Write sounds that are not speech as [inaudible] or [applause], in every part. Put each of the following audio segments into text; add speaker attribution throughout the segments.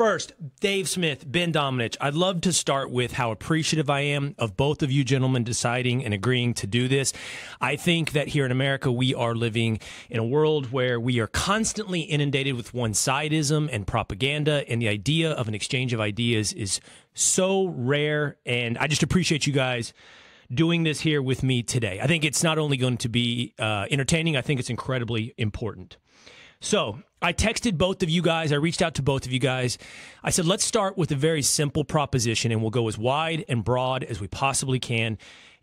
Speaker 1: first, Dave Smith, Ben Domenech. I'd love to start with how appreciative I am of both of you gentlemen deciding and agreeing to do this. I think that here in America, we are living in a world where we are constantly inundated with one sidism and propaganda, and the idea of an exchange of ideas is so rare. And I just appreciate you guys doing this here with me today. I think it's not only going to be uh, entertaining, I think it's incredibly important. So I texted both of you guys. I reached out to both of you guys. I said, let's start with a very simple proposition and we'll go as wide and broad as we possibly can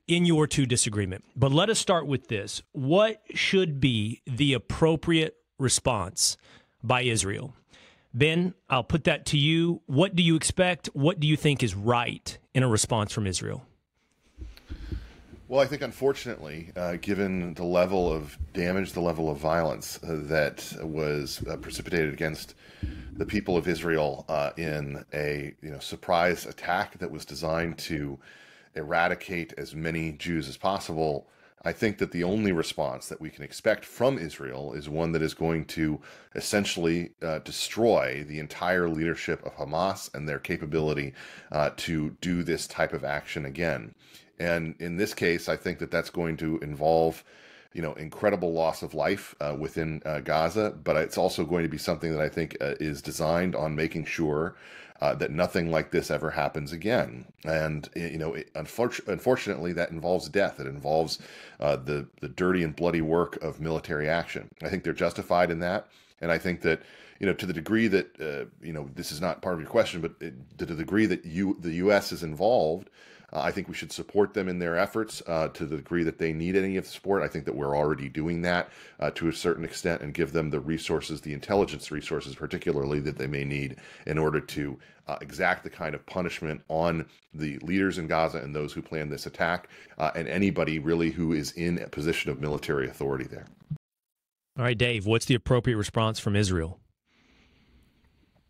Speaker 1: in your two disagreement. But let us start with this. What should be the appropriate response by Israel? Ben, I'll put that to you. What do you expect? What do you think is right in a response from Israel?
Speaker 2: Well, I think unfortunately, uh, given the level of damage, the level of violence uh, that was uh, precipitated against the people of Israel uh, in a you know surprise attack that was designed to eradicate as many Jews as possible, I think that the only response that we can expect from Israel is one that is going to essentially uh, destroy the entire leadership of Hamas and their capability uh, to do this type of action again. And in this case, I think that that's going to involve, you know, incredible loss of life uh, within uh, Gaza. But it's also going to be something that I think uh, is designed on making sure uh, that nothing like this ever happens again. And you know, it, unfortunately, that involves death. It involves uh, the the dirty and bloody work of military action. I think they're justified in that, and I think that you know, to the degree that uh, you know, this is not part of your question, but it, to the degree that you the U.S. is involved. Uh, I think we should support them in their efforts uh, to the degree that they need any of the support. I think that we're already doing that uh, to a certain extent and give them the resources, the intelligence resources, particularly that they may need in order to uh, exact the kind of punishment on the leaders in Gaza and those who planned this attack uh, and anybody really who is in a position of military authority there.
Speaker 1: All right, Dave, what's the appropriate response from Israel?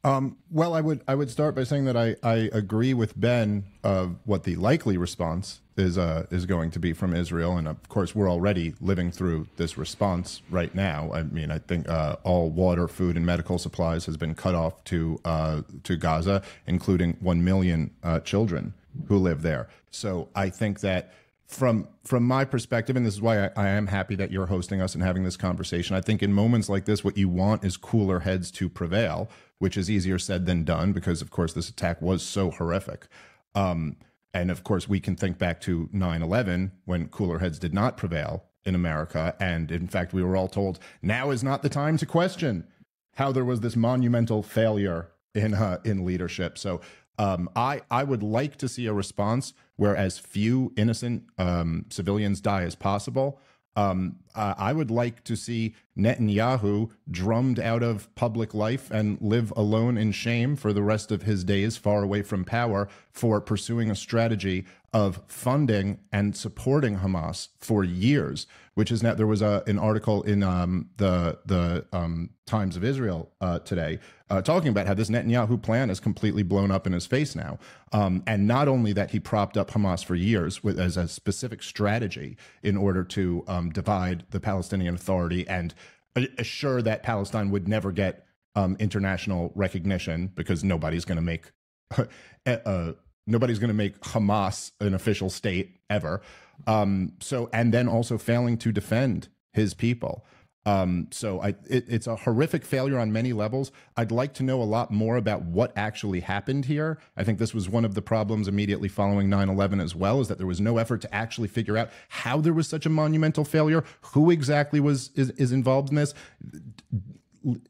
Speaker 3: Um, well, I would I would start by saying that I, I agree with Ben of what the likely response is uh, is going to be from Israel, and of course we're already living through this response right now. I mean, I think uh, all water, food, and medical supplies has been cut off to uh, to Gaza, including one million uh, children who live there. So I think that from from my perspective, and this is why I, I, am happy that you're hosting us and having this conversation. I think in moments like this, what you want is cooler heads to prevail which is easier said than done because, of course, this attack was so horrific. Um, and of course, we can think back to 9 11 when cooler heads did not prevail in America. And in fact, we were all told now is not the time to question how there was this monumental failure in, uh, in leadership. So um, I, I would like to see a response where as few innocent um, civilians die as possible. Um, uh, I would like to see Netanyahu drummed out of public life and live alone in shame for the rest of his days, far away from power, for pursuing a strategy of funding and supporting Hamas for years. Which is now there was a, an article in um, the the um, Times of Israel uh, today uh, talking about how this Netanyahu plan is completely blown up in his face now, um, and not only that he propped up Hamas for years with as a specific strategy in order to um, divide the Palestinian Authority and assure that Palestine would never get um, international recognition because nobody's going to make [laughs] uh, nobody's going to make Hamas an official state ever. Um, so and then also failing to defend his people. Um, so I, it, it's a horrific failure on many levels. I'd like to know a lot more about what actually happened here. I think this was one of the problems immediately following 9/11 as well, is that there was no effort to actually figure out how there was such a monumental failure, who exactly was is, is involved in this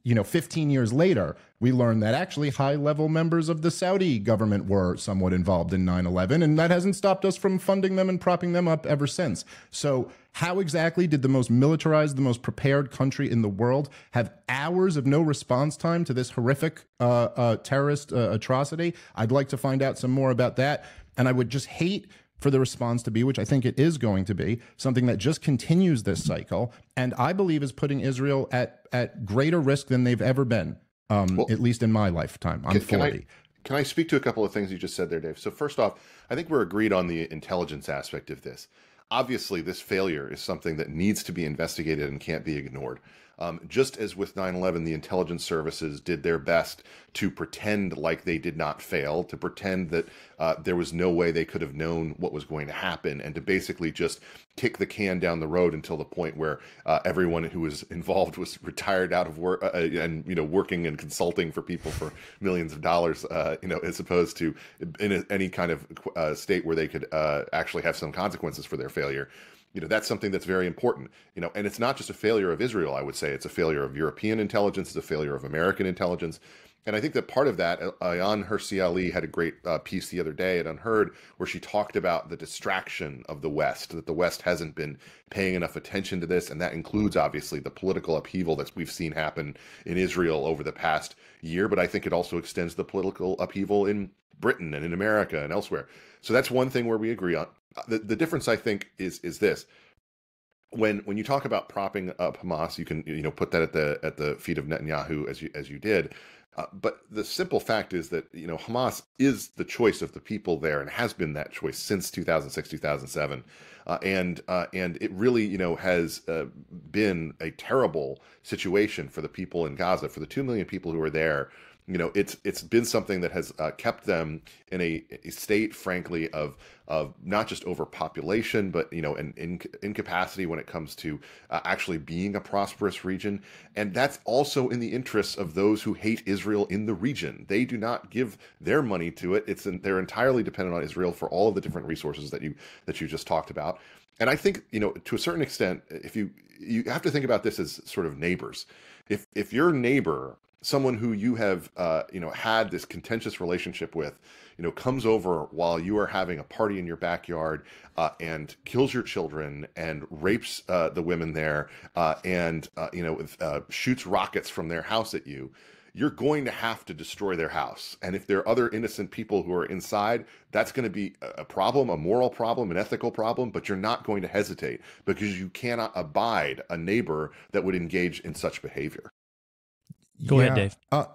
Speaker 3: you know, 15 years later, we learned that actually high level members of the Saudi government were somewhat involved in 9 11, and that hasn't stopped us from funding them and propping them up ever since. So, how exactly did the most militarized, the most prepared country in the world have hours of no response time to this horrific uh, uh, terrorist uh, atrocity? I'd like to find out some more about that. And I would just hate for the response to be, which I think it is going to be, something that just continues this cycle, and I believe is putting Israel at at greater risk than they've ever been, um, well, at least in my lifetime. I'm can, 40.
Speaker 2: Can I, can I speak to a couple of things you just said there, Dave? So first off, I think we're agreed on the intelligence aspect of this. Obviously, this failure is something that needs to be investigated and can't be ignored. Um, just as with 9 11, the intelligence services did their best to pretend like they did not fail, to pretend that uh, there was no way they could have known what was going to happen, and to basically just kick the can down the road until the point where uh, everyone who was [laughs] involved was retired out of work uh, uh and you know working and consulting for people for millions of dollars, uh, you know, as opposed to in a, any kind of uh, state where they could actually have some consequences for their failure you know that's something that's very important you know and it's not just a failure of israel i would say it's a failure of european intelligence it's a failure of american intelligence and I think that part of that, uh, Ayaan Hirsi Ali had a great uh, piece the other day at UnHerd where she talked about the distraction of the West, that the West hasn't been paying enough attention to this. And that includes, obviously, the political upheaval that we've seen happen in Israel over the past year. But I think it also extends the political upheaval in Britain and in America and elsewhere. So that's one thing where we agree on. The, the difference, I think, is is this when when you talk about propping up Hamas, you can you know put that at the at the feet of Netanyahu as you as you did. Uh, but the simple fact is that you know Hamas is the choice of the people there and has been that choice since 2006 2007 uh, and uh, and it really you know has uh, been a terrible situation for the people in Gaza for the 2 million people who are there you know it's it's been something that has uh, kept them in a, a, state frankly of of not just overpopulation but you know an in, incapacity when it comes to uh, actually being a prosperous region. And that's also in the interests of those who hate Israel in the region. They do not give their money to it. It's in, they're entirely dependent on Israel for all of the different resources that you that you just talked about. And I think you know to a certain extent if you you have to think about this as sort of neighbors. If if your neighbor someone who you have uh, you know had this contentious relationship with you know comes over while you are having a party in your backyard uh, and kills your children and rapes uh, the women there uh, and uh, you know uh, shoots rockets from their house at you you're going to have to destroy their house. And if there are other innocent people who are inside that's going to be a problem a moral problem an ethical problem but you're not going to hesitate because you cannot abide a neighbor that would engage in such behavior
Speaker 1: Go yeah. ahead, Dave.
Speaker 3: Uh,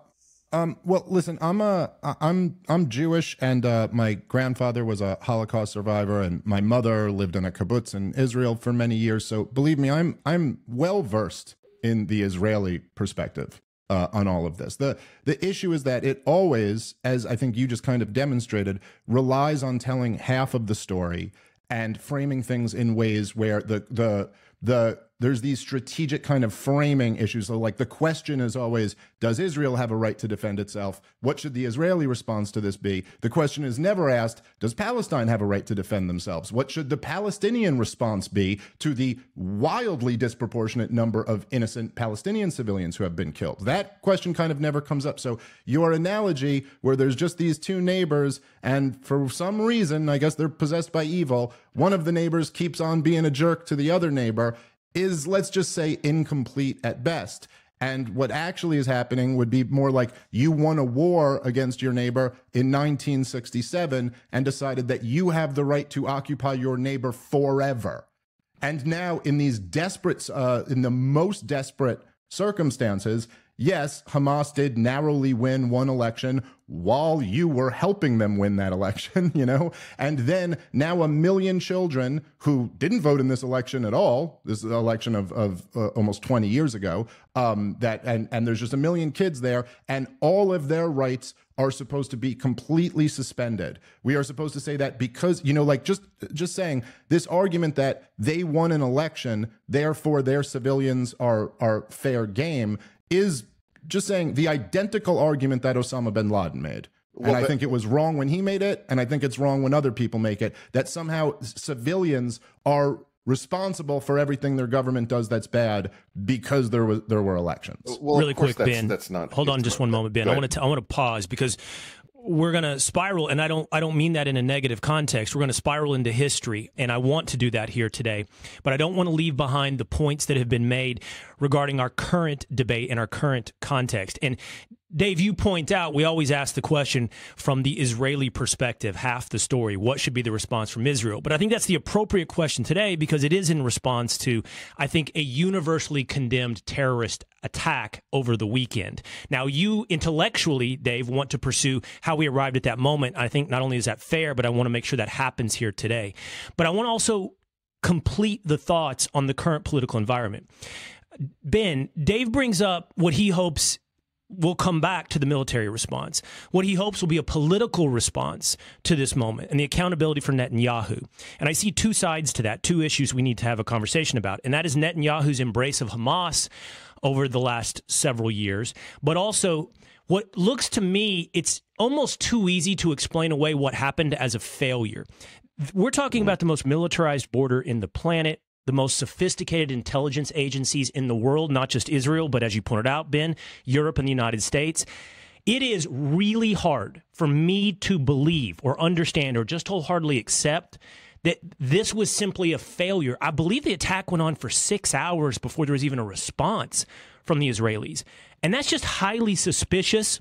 Speaker 3: um, well, listen, I'm a I'm I'm Jewish, and uh, my grandfather was a Holocaust survivor, and my mother lived in a kibbutz in Israel for many years. So believe me, I'm I'm well versed in the Israeli perspective uh, on all of this. the The issue is that it always, as I think you just kind of demonstrated, relies on telling half of the story and framing things in ways where the the the there's these strategic kind of framing issues. So, like, the question is always Does Israel have a right to defend itself? What should the Israeli response to this be? The question is never asked Does Palestine have a right to defend themselves? What should the Palestinian response be to the wildly disproportionate number of innocent Palestinian civilians who have been killed? That question kind of never comes up. So, your analogy, where there's just these two neighbors, and for some reason, I guess they're possessed by evil, one of the neighbors keeps on being a jerk to the other neighbor is, let's just say, incomplete at best. And what actually is happening would be more like you won a war against your neighbor in 1967 and decided that you have the right to occupy your neighbor forever. And now, in these desperate, uh, in the most desperate circumstances, yes, Hamas did narrowly win one election while you were helping them win that election, [laughs] you know? And then now a million children who didn't vote in this election at all, this election of, of uh, almost 20 years ago, um, that and, and there's just a million kids there, and all of their rights are supposed to be completely suspended. We are supposed to say that because, you know, like just just saying this argument that they won an election, therefore their civilians are are fair game is just saying the identical argument that Osama bin Laden made. Well, and I think it was wrong when he made it, and I think it's wrong when other people make it. That somehow civilians are responsible for everything their government does that's bad because there was there were elections.
Speaker 1: Well, really quick, that's, Ben. That's not. Hold on, just one moment, Ben. I want to I want to pause because we're going to spiral and I don't I don't mean that in a negative context. We're going to spiral into history and I want to do that here today. But I don't want to leave behind the points that have been made regarding our current debate and our current context. And Dave, you point out we always ask the question from the Israeli perspective, half the story. What should be the response from Israel? But I think that's the appropriate question today because it is in response to, I think, a universally condemned terrorist attack over the weekend. Now, you intellectually, Dave, want to pursue how we arrived at that moment. I think not only is that fair, but I want to make sure that happens here today. But I want to also complete the thoughts on the current political environment Ben, Dave brings up what he hopes will come back to the military response. What he hopes will be a political response to this moment and the accountability for Netanyahu. And I see two sides to that, two issues we need to have a conversation about. And that is Netanyahu's embrace of Hamas over the last several years, but also what looks to me it's almost too easy to explain away what happened as a failure. We're talking about the most militarized border in the planet the most sophisticated intelligence agencies in the world, not just Israel, but as you pointed out, Ben, Europe and the United States. It is really hard for me to believe or understand or just wholeheartedly accept that this was simply a failure. I believe the attack went on for six hours before there was even a response from the Israelis. And that's just highly suspicious.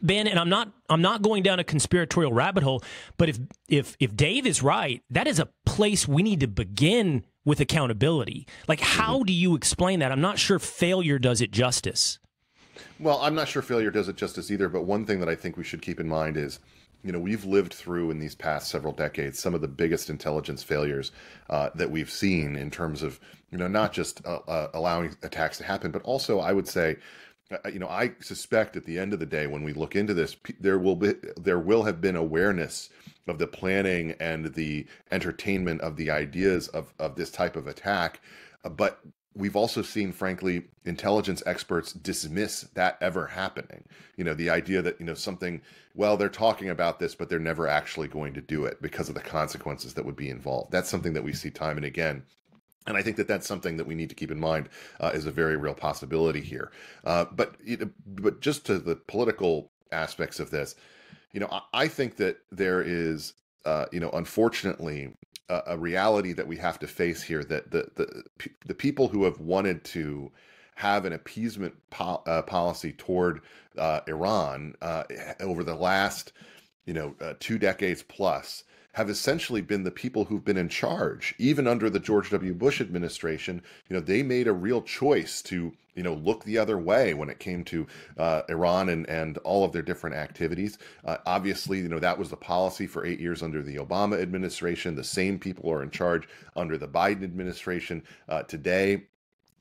Speaker 1: Ben, and I'm not I'm not going down a conspiratorial rabbit hole, but if if if Dave is right, that is a place we need to begin with accountability. Like, how do you explain that? I'm not sure failure does it justice.
Speaker 2: Well, I'm not sure failure does it justice either, but one thing that I think we should keep in mind is you know, we've lived through in these past several decades some of the biggest intelligence failures uh, that we've seen in terms of, you know, not just uh, uh, allowing attacks to happen, but also I would say, uh, you know, I suspect at the end of the day, when we look into this, there will be there will have been awareness of the planning and the entertainment of the ideas of, of this type of attack. Uh, but we've also seen, frankly, intelligence experts dismiss that ever happening. You know, the idea that, you know, something, well, they're talking about this, but they're never actually going to do it because of the consequences that would be involved. That's something that we see time and again. And I think that that's something that we need to keep in mind uh, is a very real possibility here. Uh, but but just to the political aspects of this, you know, I, I think that there is, uh, you know, unfortunately, a, a, reality that we have to face here that the the the people who have wanted to have an appeasement po- uh, policy toward uh, Iran uh, over the last, you know, uh, two decades plus have essentially been the people who've been in charge. Even under the George W. Bush administration, you know, they made a real choice to, you know, look the other way when it came to uh, Iran and, and all of their different activities. Uh, obviously, you know, that was the policy for eight years under the Obama administration. The same people are in charge under the Biden administration uh, today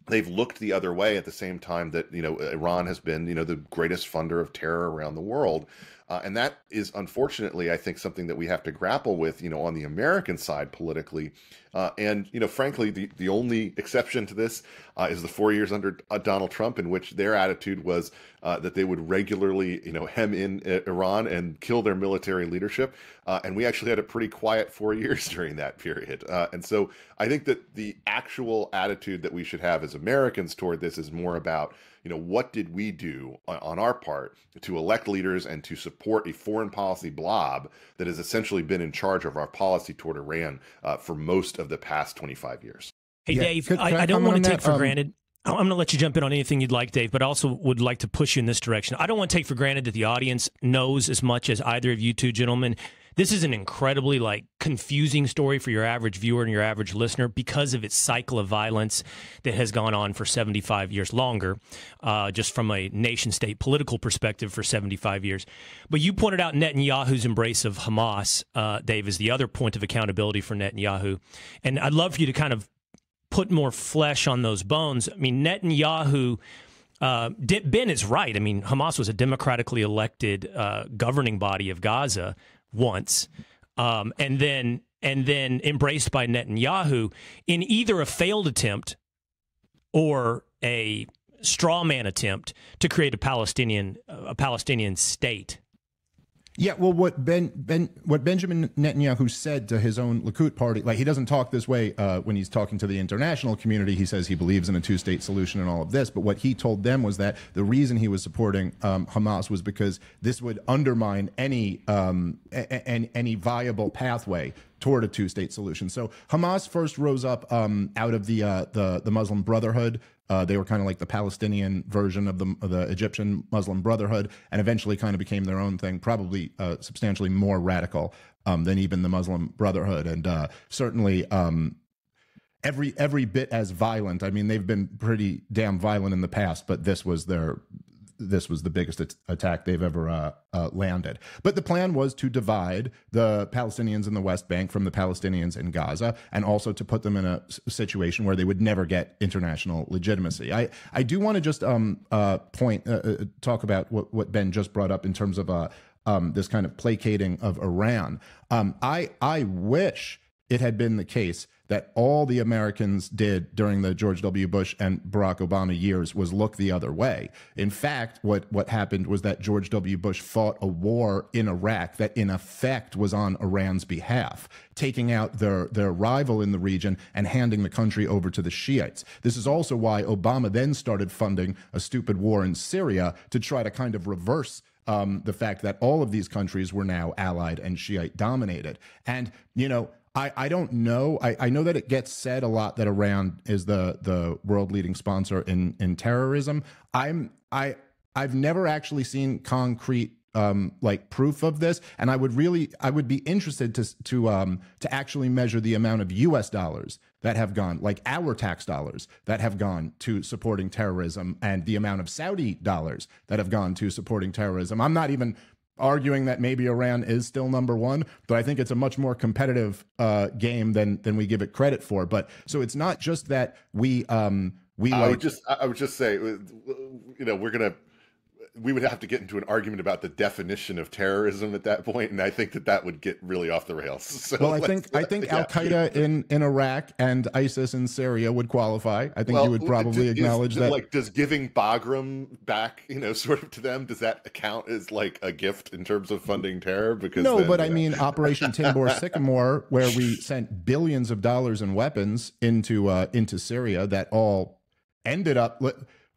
Speaker 2: they've looked the other way at the same time that you know Iran has been you know the greatest funder of terror around the world uh, and that is unfortunately, I think, something that we have to grapple with, you know, on the American side politically. Uh, and, you know, frankly, the, the only exception to this uh, is the four years under uh, Donald Trump, in which their attitude was uh, that they would regularly, you know, hem in uh, Iran and kill their military leadership. and we actually had a pretty quiet four [laughs] years during that period. and so I think that the actual attitude that we should have as Americans toward this is more about, you know, what did we do on, on our part to elect leaders and to support a foreign policy blob that has essentially been in charge of our policy toward Iran uh, for most of the past 25 years?
Speaker 1: Hey, yeah. Dave, could, could I, I, don't want to take that? for um, granted. I'm going to let you jump in on anything you'd like, Dave, but I also would like to push you in this direction. I don't want to take for granted that the audience knows as much as either of you two gentlemen this is an incredibly like confusing story for your average viewer and your average listener because of its cycle of violence that has gone on for 75 years longer, uh, just from a nation state political perspective for 75 years. But you pointed out Netanyahu's embrace of Hamas, uh, Dave, is the other point of accountability for Netanyahu. And I'd love for you to kind of put more flesh on those bones. I mean, Netanyahu. Uh, ben is right. I mean, Hamas was a democratically elected uh, governing body of Gaza once, um, and then and then embraced by Netanyahu in either a failed attempt or a straw man attempt to create a Palestinian a Palestinian state.
Speaker 3: Yeah, well, what Ben Ben what Benjamin Netanyahu said to his own Likud party, like he doesn't talk this way uh, when he's talking to the international community. He says he believes in a two-state solution and all of this. But what he told them was that the reason he was supporting um, Hamas was because this would undermine any um, any viable pathway toward a two-state solution. So Hamas first rose up um, out of the uh, the the Muslim Brotherhood uh, they were kind of like the Palestinian version of the, of the Egyptian Muslim Brotherhood, and eventually kind of became their own thing, probably uh, substantially more radical um, than even the Muslim Brotherhood, and uh, certainly um, every every bit as violent. I mean, they've been pretty damn violent in the past, but this was their this was the biggest at- attack they've ever uh, uh, landed. But the plan was to divide the Palestinians in the West Bank from the Palestinians in Gaza, and also to put them in a situation where they would never get international legitimacy. I I do want to just um uh point uh, uh, talk about what what Ben just brought up in terms of uh um this kind of placating of Iran. Um, I I wish it had been the case that all the Americans did during the George W. Bush and Barack Obama years was look the other way. In fact, what, what happened was that George W. Bush fought a war in Iraq that in effect was on Iran's behalf, taking out their, their rival in the region and handing the country over to the Shiites. This is also why Obama then started funding a stupid war in Syria to try to kind of reverse um, the fact that all of these countries were now allied and Shiite dominated. And, you know, I, I don't know. I, I know that it gets said a lot that Iran is the the world leading sponsor in in terrorism. I'm I I've never actually seen concrete um, like proof of this, and I would really I would be interested to to um, to actually measure the amount of U.S. dollars that have gone, like our tax dollars that have gone to supporting terrorism, and the amount of Saudi dollars that have gone to supporting terrorism. I'm not even arguing that maybe Iran is still number one, but I think it's a much more competitive uh, game than than we give it credit for. But so it's not just that we um, we.
Speaker 2: I
Speaker 3: like,
Speaker 2: would just I would just say, you know, we're gonna we would have to get into an argument about the definition of terrorism at that point, and I think that that would get really off the rails. [laughs] So
Speaker 3: well, I think I think [laughs] yeah. Al Qaeda in in Iraq and ISIS in Syria would qualify. I think well, you would probably acknowledge
Speaker 2: is,
Speaker 3: that.
Speaker 2: Like, does giving Bagram back, you know, [laughs] sort of to them, does that account as like a gift in terms of funding terror? Because
Speaker 3: no,
Speaker 2: then,
Speaker 3: but I mean Operation Timber Sycamore, where we sent billions of dollars in weapons into uh, into Syria, that all ended up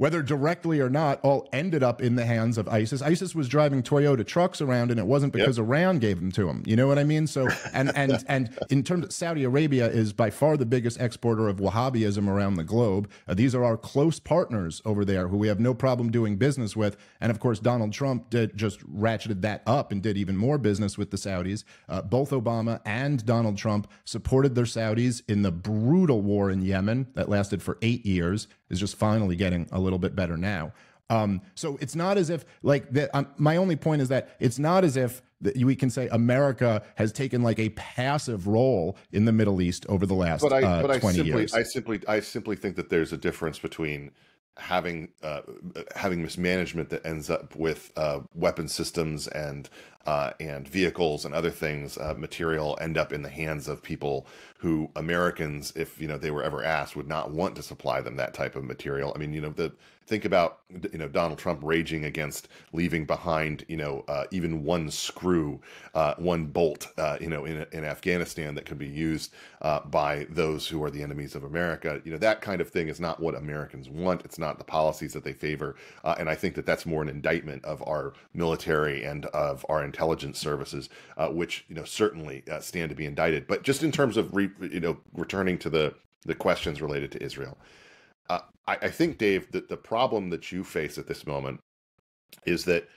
Speaker 3: whether directly or not, all ended up in the hands of ISIS. ISIS was driving Toyota trucks around, and it wasn't because yep. Iran gave them to them. You know what I mean? So, and [laughs] and and in terms of Saudi Arabia is by far the biggest exporter of Wahhabism around the globe. Uh, these are our close partners over there, who we have no problem doing business with. And of course, Donald Trump did just ratcheted that up and did even more business with the Saudis. Uh, both Obama and Donald Trump supported their Saudis in the brutal war in Yemen that lasted for eight years is just finally getting a little bit better now. Um, so it's not as if like that. Um, my only point is that it's not as if that we can say America has taken like a passive role in the Middle East over the last but I, uh, but 20
Speaker 2: I simply,
Speaker 3: years.
Speaker 2: I simply, I simply think that there's a difference between having uh, having mismanagement that ends up with uh, weapon systems and uh, and vehicles and other things, uh, material end up in the hands of people who Americans, if you know they were ever asked, would not want to supply them that type of material. I mean, you know, the think about you know Donald Trump raging against leaving behind you know uh, even one screw, uh, one bolt, uh, you know, in in Afghanistan that could be used uh, by those who are the enemies of America. You know, that kind of thing is not what Americans want. It's not the policies that they favor, uh, and I think that that's more an indictment of our military and of our intelligence services, uh, which you know certainly stand to be indicted. But just in terms of re, you know returning to the the questions related to Israel, uh, I, I think Dave that the problem that you face at this moment is that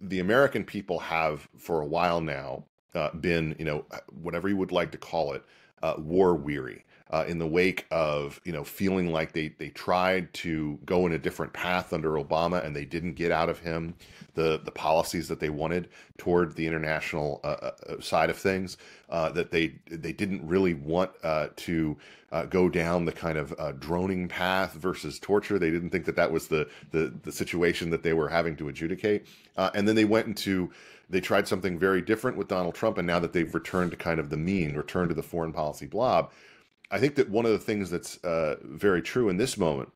Speaker 2: the American people have for a while now uh, been you know whatever you would like to call it uh, war weary uh, in the wake of you know feeling like they they tried to go in a different path under Obama and they didn't get out of him the the policies that they wanted toward the international uh, uh, uh side of things uh, that they they didn't really want uh, to go down the kind of droning path versus torture. They didn't think that that was the the, the situation that they were having to adjudicate. And then they went into they tried something very different with Donald Trump and now that they've returned to kind of the mean returned to the foreign policy blob I think that one of the things that's uh, very true in this moment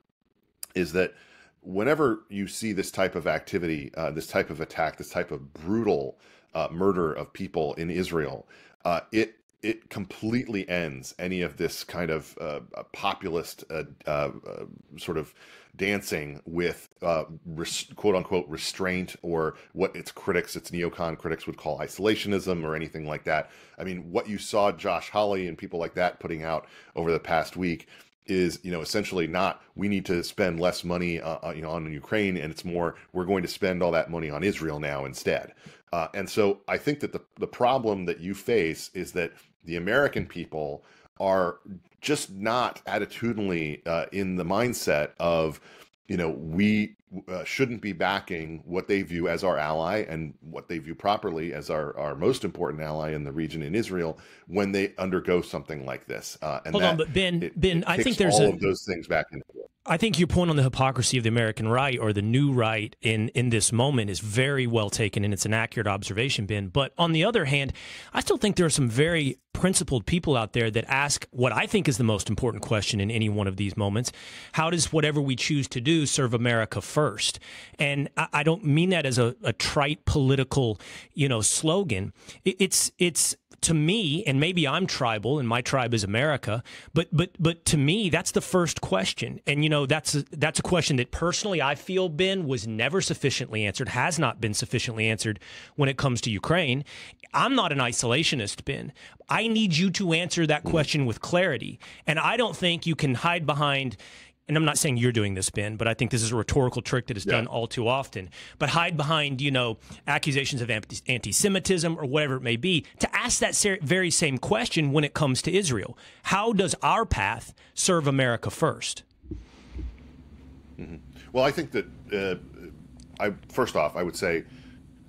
Speaker 2: is that whenever you see this type of activity, uh, this type of attack, this type of brutal uh, murder of people in Israel, uh, it it completely ends any of this kind of uh, populist uh, sort of dancing with uh, res- quote unquote restraint or what its critics, its neocon critics would call isolationism or anything like that. I mean, what you saw Josh Hawley and people like that putting out over the past week is you know essentially not we need to spend less money uh, uh, you know on Ukraine and it's more we're going to spend all that money on Israel now instead. Uh, and so I think that the the problem that you face is that the American people are just not attitudinally uh, in the mindset of you know we uh, shouldn't be backing what they view as our ally and what they view properly as our, our most important ally in the region in Israel when they undergo something like this.
Speaker 1: Uh, and Hold on, but Ben, it, Ben, it I think there's
Speaker 2: all
Speaker 1: a,
Speaker 2: of those things back it.
Speaker 1: I think your point on the hypocrisy of the American right or the new right in, in this moment is very well taken, and it's an accurate observation, Ben. But on the other hand, I still think there are some very principled people out there that ask what I think is the most important question in any one of these moments. How does whatever we choose to do serve America first? And I, I don't mean that as a, a, trite political, you know, slogan. It, it's it's to me, and maybe I'm tribal and my tribe is America, but but but to me, that's the first question. And you know, that's a, that's a question that personally I feel Ben was never sufficiently answered, has not been sufficiently answered when it comes to Ukraine. I'm not an isolationist, Ben. I need you to answer that hmm. question with clarity. And I don't think you can hide behind and I'm not saying you're doing this, Ben, but I think this is a rhetorical trick that is yeah. done all too often. But hide behind, you know, accusations of anti Semitism or whatever it may be to ask that very same question when it comes to Israel. How does our path serve America 1st
Speaker 2: mm-hmm. Well, I think that, uh, I first off, I would say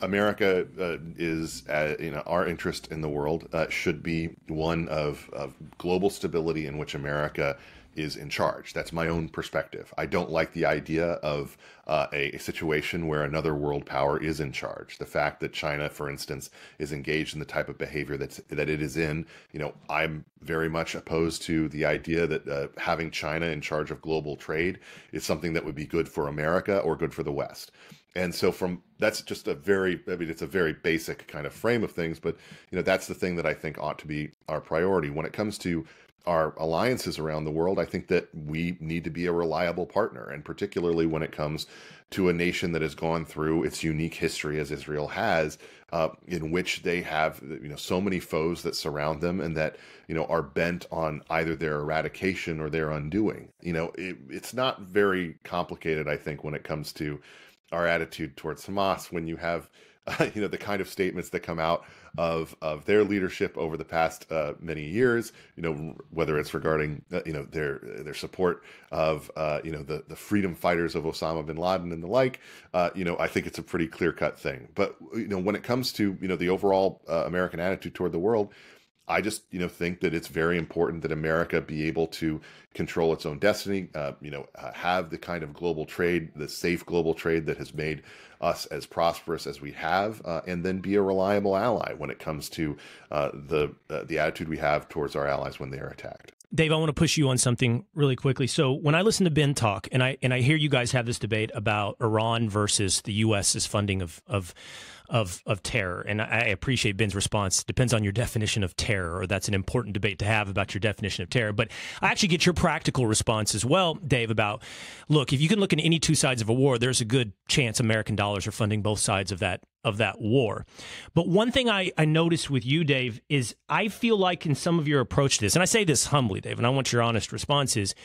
Speaker 2: America uh, is, uh, you know, our interest in the world uh, should be one of, of global stability in which America is in charge. That's my own perspective. I don't like the idea of uh, a, a, situation where another world power is in charge. The fact that China, for instance, is engaged in the type of behavior that's that it is in, you know, I'm very much opposed to the idea that uh, having China in charge of global trade is something that would be good for America or good for the West. And so from that's just a very I mean it's a very basic kind of frame of things, but you know that's the thing that I think ought to be our priority when it comes to our alliances around the world, I think that we need to be a reliable partner, and particularly when it comes to a nation that has gone through its unique history as Israel has, uh, in which they have you know so many foes that surround them, and that you know are bent on either their eradication or their undoing. You know, it, it's not very complicated, I think, when it comes to our attitude towards Hamas. When you have [laughs] you know the kind of statements that come out of of their leadership over the past uh, many years. You know whether it's regarding uh, you know their their support of uh, you know the the freedom fighters of Osama bin Laden and the like. Uh, you know I think it's a pretty clear cut thing. But you know when it comes to you know the overall uh, American attitude toward the world. I just, you know, think that it's very important that America be able to control its own destiny. Uh, you know, uh, have the kind of global trade, the safe global trade that has made us as prosperous as we have, uh, and then be a reliable ally when it comes to uh, the uh, the attitude we have towards our allies when they are attacked.
Speaker 1: Dave, I want to push you on something really quickly. So when I listen to Ben talk, and I and I hear you guys have this debate about Iran versus the U.S.'s funding of of of of terror. And I appreciate Ben's response. Depends on your definition of terror, or that's an important debate to have about your definition of terror. But I actually get your practical response as well, Dave. About look, if you can look at any two sides of a war, there's a good chance American dollars are funding both sides of that of that war. But one thing I, I noticed with you, Dave, is I feel like in some of your approach to this, and I say this humbly, Dave, and I want your honest response is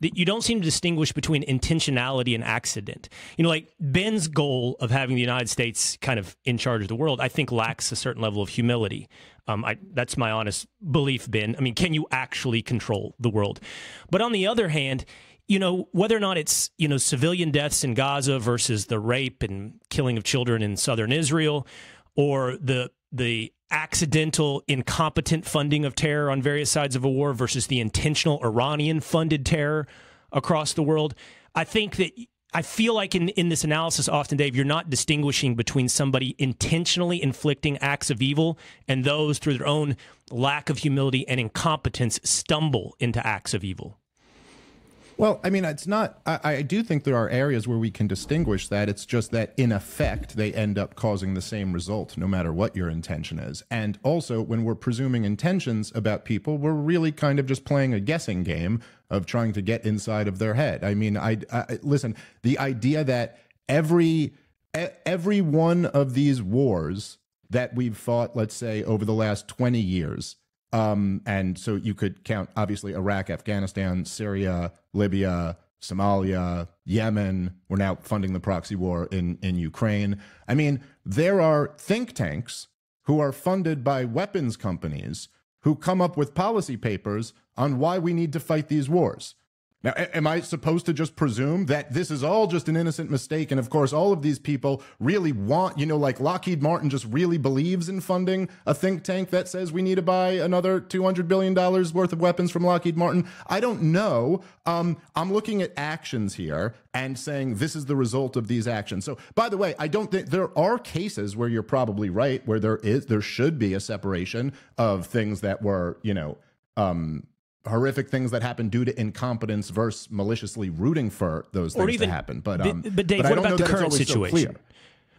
Speaker 1: that you don't seem to distinguish between intentionality and accident. You know, like Ben's goal of having the United States kind of in charge of the world, I think lacks a certain level of humility. Um, I, that's my honest belief, Ben. I mean, can you actually control the world? But on the other hand, you know, whether or not it's, you know, civilian deaths in Gaza versus the rape and killing of children in southern Israel or the the accidental incompetent funding of terror on various sides of a war versus the intentional Iranian funded terror across the world. I think that I feel like in, in this analysis, often, Dave, you're not distinguishing between somebody intentionally inflicting acts of evil and those through their own lack of humility and incompetence stumble into acts of evil.
Speaker 3: Well, I mean, it's not. I, I, do think there are areas where we can distinguish that. It's just that, in effect, they end up causing the same result, no matter what your intention is. And also, when we're presuming intentions about people, we're really kind of just playing a guessing game of trying to get inside of their head. I mean, I, I listen. The idea that every every one of these wars that we've fought, let's say, over the last twenty years um, and so you could count obviously Iraq, Afghanistan, Syria, Libya, Somalia, Yemen. We're now funding the proxy war in, in Ukraine. I mean, there are think tanks who are funded by weapons companies who come up with policy papers on why we need to fight these wars. Now, am I supposed to just presume that this is all just an innocent mistake? And of course, all of these people really want, you know, like Lockheed Martin just really believes in funding a think tank that says we need to buy another $200 billion worth of weapons from Lockheed Martin. I don't know. Um, I'm looking at actions here and saying this is the result of these actions. So, by the way, I don't think there are cases where you're probably right, where there is, there should be a separation of things that were, you know, um, horrific things that happen due to incompetence versus maliciously rooting for those things
Speaker 1: even,
Speaker 3: to happen. But um,
Speaker 1: but, but Dave,
Speaker 3: but
Speaker 1: what about the current situation? So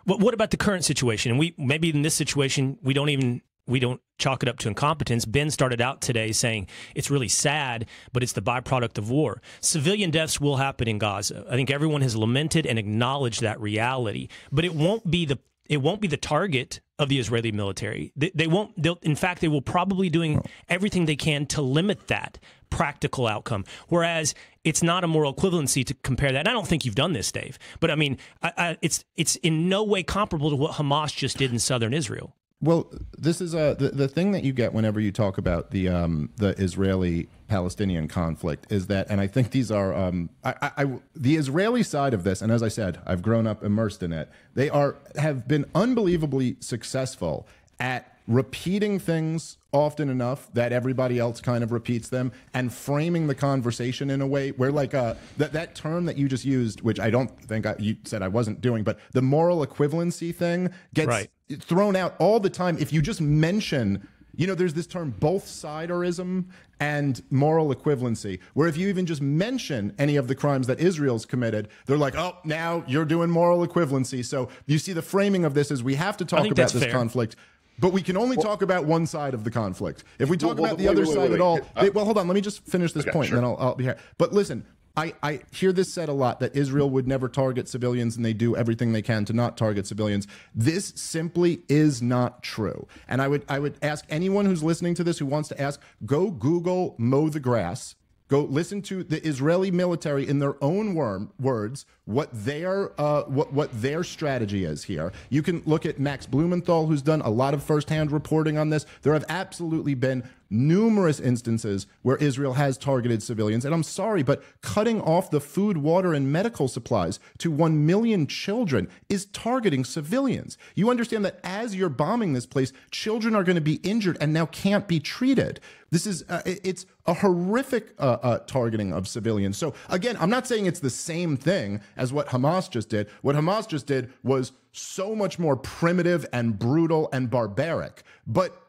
Speaker 1: what, what about the current situation? And we maybe in this situation we don't even we don't chalk it up to incompetence. Ben started out today saying it's really sad, but it's the byproduct of war. Civilian deaths will happen in Gaza. I think everyone has lamented and acknowledged that reality, but it won't be the it won't be the target of the Israeli military. They, they won't. in fact, they will probably doing everything they can to limit that practical outcome. Whereas it's not a moral equivalency to compare that. And I don't think you've done this, Dave. But I mean, I, I, it's it's in no way comparable to what Hamas just did in southern Israel.
Speaker 3: Well, this is a the, the thing that you get whenever you talk about the um, the Israeli Palestinian conflict is that, and I think these are um, I, I, the Israeli side of this, and as I said, I've grown up immersed in it. They are have been unbelievably successful at repeating things often enough that everybody else kind of repeats them and framing the conversation in a way where like uh that that term that you just used which i don't think I, you said i wasn't doing but the moral equivalency thing gets right thrown out all the time if you just mention you know there's this term both siderism and moral equivalency where if you even just mention any of the crimes that israel's committed they're like oh now you're doing moral equivalency so you see the framing of this is we have to talk about this fair. conflict but we can only well, talk about one side of the conflict. If we talk well, about well, the wait, other wait, side wait, at all, uh, well, hold on. Let me just finish this okay, point, sure. and then I'll, I'll be here. But listen, I, I hear this said a lot that Israel would never target civilians and they do everything they can to not target civilians. This simply is not true. And I would I would ask anyone who's listening to this who wants to ask, go Google mow the grass. Go listen to the Israeli military in their own worm, words what their uh, what what their strategy is here. You can look at Max Blumenthal, who's done a lot of firsthand reporting on this. There have absolutely been numerous instances where Israel has targeted civilians. And I'm sorry, but cutting off the food, water, and medical supplies to 1 million children is targeting civilians. You understand that as you're bombing this place, children are going to be injured and now can't be treated. This is, uh, it's a horrific uh, uh, targeting of civilians. So again, I'm not saying it's the same thing as what Hamas just did. What Hamas just did was so much more primitive and brutal and barbaric. But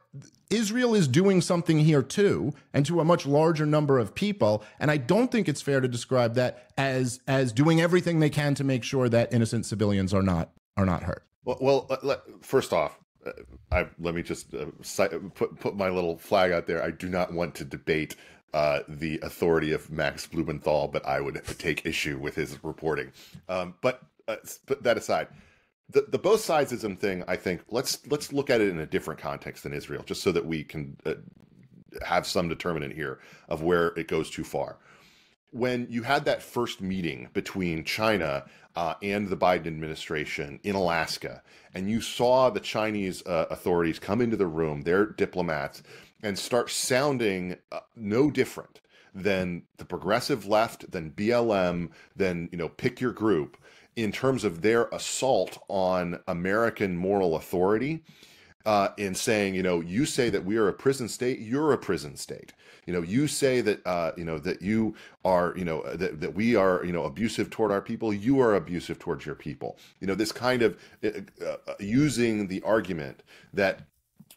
Speaker 3: Israel is doing something here too, and to a much larger number of people. And I don't think it's fair to describe that as as doing everything they can to make sure that innocent civilians are not are not hurt.
Speaker 2: Well, well uh, first off, uh, I, let me just uh, put put my little flag out there. I do not want to debate uh, the authority of Max Blumenthal, but I would take issue with his reporting. Um, but uh, put that aside the the both sidesism thing, I think let's let's look at it in a different context than Israel, just so that we can uh, have some determinant here of where it goes too far. When you had that first meeting between China uh, and the Biden administration in Alaska, and you saw the Chinese uh, authorities come into the room, their diplomats, and start sounding uh, no different than the progressive left, than BLM, than you know, pick your group in terms of their assault on American moral authority uh, in saying, you know, you say that we are a prison state, you're a prison state. You know, you say that, uh, you know, that you are, you know, that, that we are, you know, abusive toward our people, you are abusive towards your people. You know, this kind of uh, uh using the argument that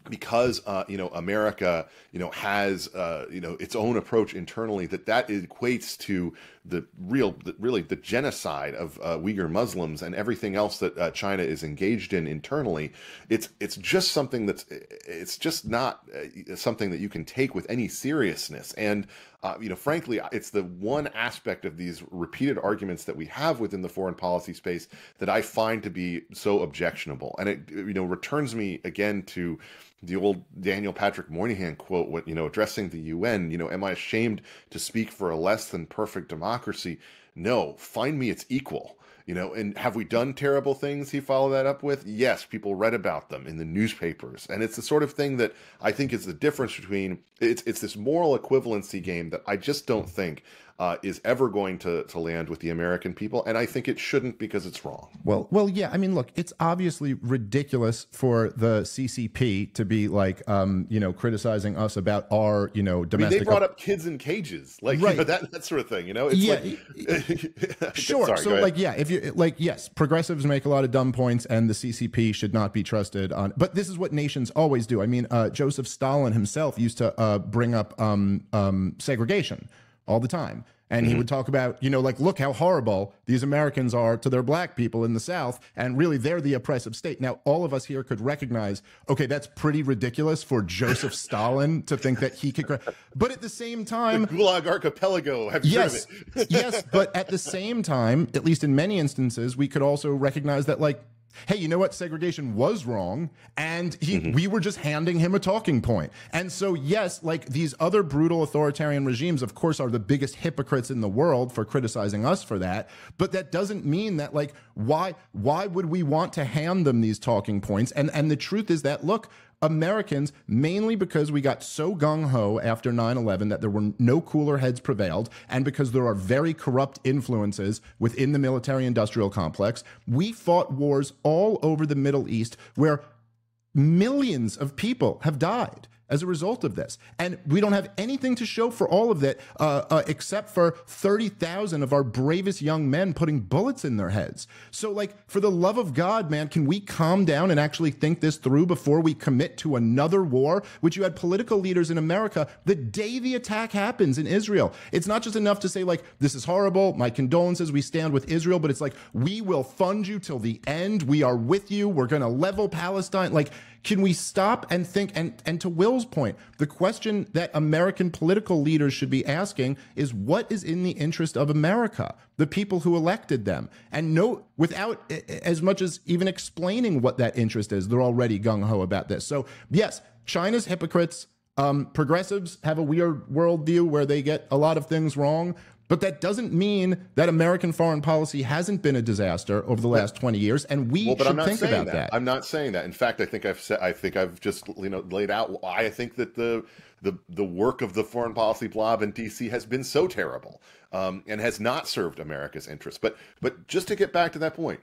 Speaker 2: because uh, you know America you know has uh, you know its own approach internally that that equates to the real the, really the genocide of uh, Uyghur Muslims and everything else that uh, China is engaged in internally. It's it's just something that's it's just not uh, something that you can take with any seriousness. And uh, you know frankly it's the one aspect of these repeated arguments that we have within the foreign policy space that I find to be so objectionable and it you know returns me again to the old Daniel Patrick Moynihan quote, what you know, addressing the UN, you know, am I ashamed to speak for a less than perfect democracy? No, find me its equal. You know, and have we done terrible things? He followed that up with, yes, people read about them in the newspapers, and it's the sort of thing that I think is the difference between it's it's this moral equivalency game that I just don't think uh, is ever going to, to land with the American people, and I think it shouldn't because it's wrong.
Speaker 3: Well, well, yeah. I mean, look, it's obviously ridiculous for the CCP to be like, um, you know, criticizing us about our, you know, domestic.
Speaker 2: I mean, they brought up kids in cages, like right. you know, that that sort of thing. You know, it's
Speaker 3: yeah,
Speaker 2: like, [laughs]
Speaker 3: sure.
Speaker 2: Sorry,
Speaker 3: so, like, yeah, if you like, yes, progressives make a lot of dumb points, and the CCP should not be trusted on. But this is what nations always do. I mean, uh, Joseph Stalin himself used to uh, bring up um, um, segregation all the time. And mm-hmm. he would talk about, you know, like, look how horrible these Americans are to their black people in the South. And really, they're the oppressive state. Now, all of us here could recognize, okay, that's pretty ridiculous for Joseph [laughs] Stalin to think that he could. But at the same time,
Speaker 2: the Gulag Archipelago. Have
Speaker 3: yes, [laughs] yes. But at the same time, at least in many instances, we could also recognize that, like, hey, you know what? Segregation was wrong. And he, mm-hmm. we were just handing him a talking point. And so, yes, like these other brutal authoritarian regimes, of course, are the biggest hypocrites in the world for criticizing us for that. But that doesn't mean that, like, why, why would we want to hand them these talking points? And, and the truth is that, look, Americans, mainly because we got so gung ho after 9 11 that there were no cooler heads prevailed, and because there are very corrupt influences within the military industrial complex, we fought wars all over the Middle East where millions of people have died as a result of this. And we don't have anything to show for all of that uh, uh, except for 30,000 of our bravest young men putting bullets in their heads. So, like, for the love of God, man, can we calm down and actually think this through before we commit to another war? Which you had political leaders in America the day the attack happens in Israel. It's not just enough to say, like, this is horrible, my condolences, we stand with Israel, but it's like, we will fund you till the end. We are with you. We're going to level Palestine. Like, can we stop and think? And, and to Will's point, the question that American political leaders should be asking is what is in the interest of America, the people who elected them? And no, without as much as even explaining what that interest is, they're already gung ho about this. So, yes, China's hypocrites. Um, progressives have a weird worldview where they get a lot of things wrong. But that doesn't mean that American foreign policy hasn't been a disaster over the last 20 years, and we well, should think about that.
Speaker 2: that. I'm not saying that. In fact, I think I've said, I think I've just you know laid out why I think that the the the work of the foreign policy blob in D.C. has been so terrible um, and has not served America's interests. But but just to get back to that point,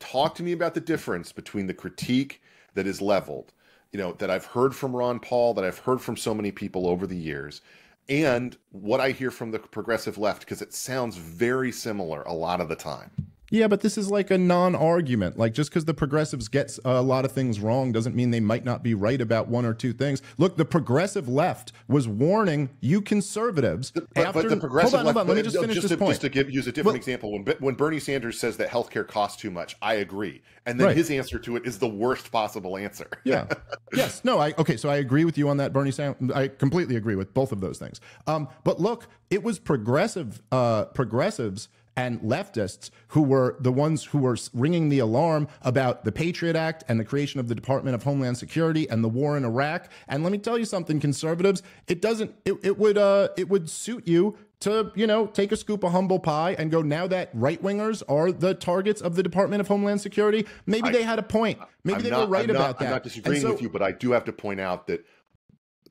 Speaker 2: talk to me about the difference between the critique that is leveled, you know, that I've heard from Ron Paul, that I've heard from so many people over the years and what I hear from the progressive left, because it sounds very similar a lot of the time.
Speaker 3: Yeah, but this is like a non-argument. Like just because the progressives get a lot of things wrong doesn't mean they might not be right about one or two things. Look, the progressive left was warning you conservatives.
Speaker 2: But, after, but the progressive hold on, left, hold on. Let me just finish just this to, point. Just to give, use a different well, example, when when Bernie Sanders says that healthcare costs too much, I agree, and then right. his answer to it is the worst possible answer. [laughs]
Speaker 3: yeah. yes. No. I okay. So I agree with you on that, Bernie Sanders. I completely agree with both of those things. Um, but look, it was progressive uh, progressives and leftists who were the ones who were ringing the alarm about the Patriot Act and the creation of the Department of Homeland Security and the war in Iraq. And let me tell you something, conservatives, it doesn't it, it would uh it would suit you to, you know, take a scoop of humble pie and go, now that right wingers are the targets of the Department of Homeland Security, maybe I, they had a point. Maybe I'm they not, were right
Speaker 2: I'm
Speaker 3: about
Speaker 2: not,
Speaker 3: that.
Speaker 2: I'm not disagreeing so, with you, but I do have to point out that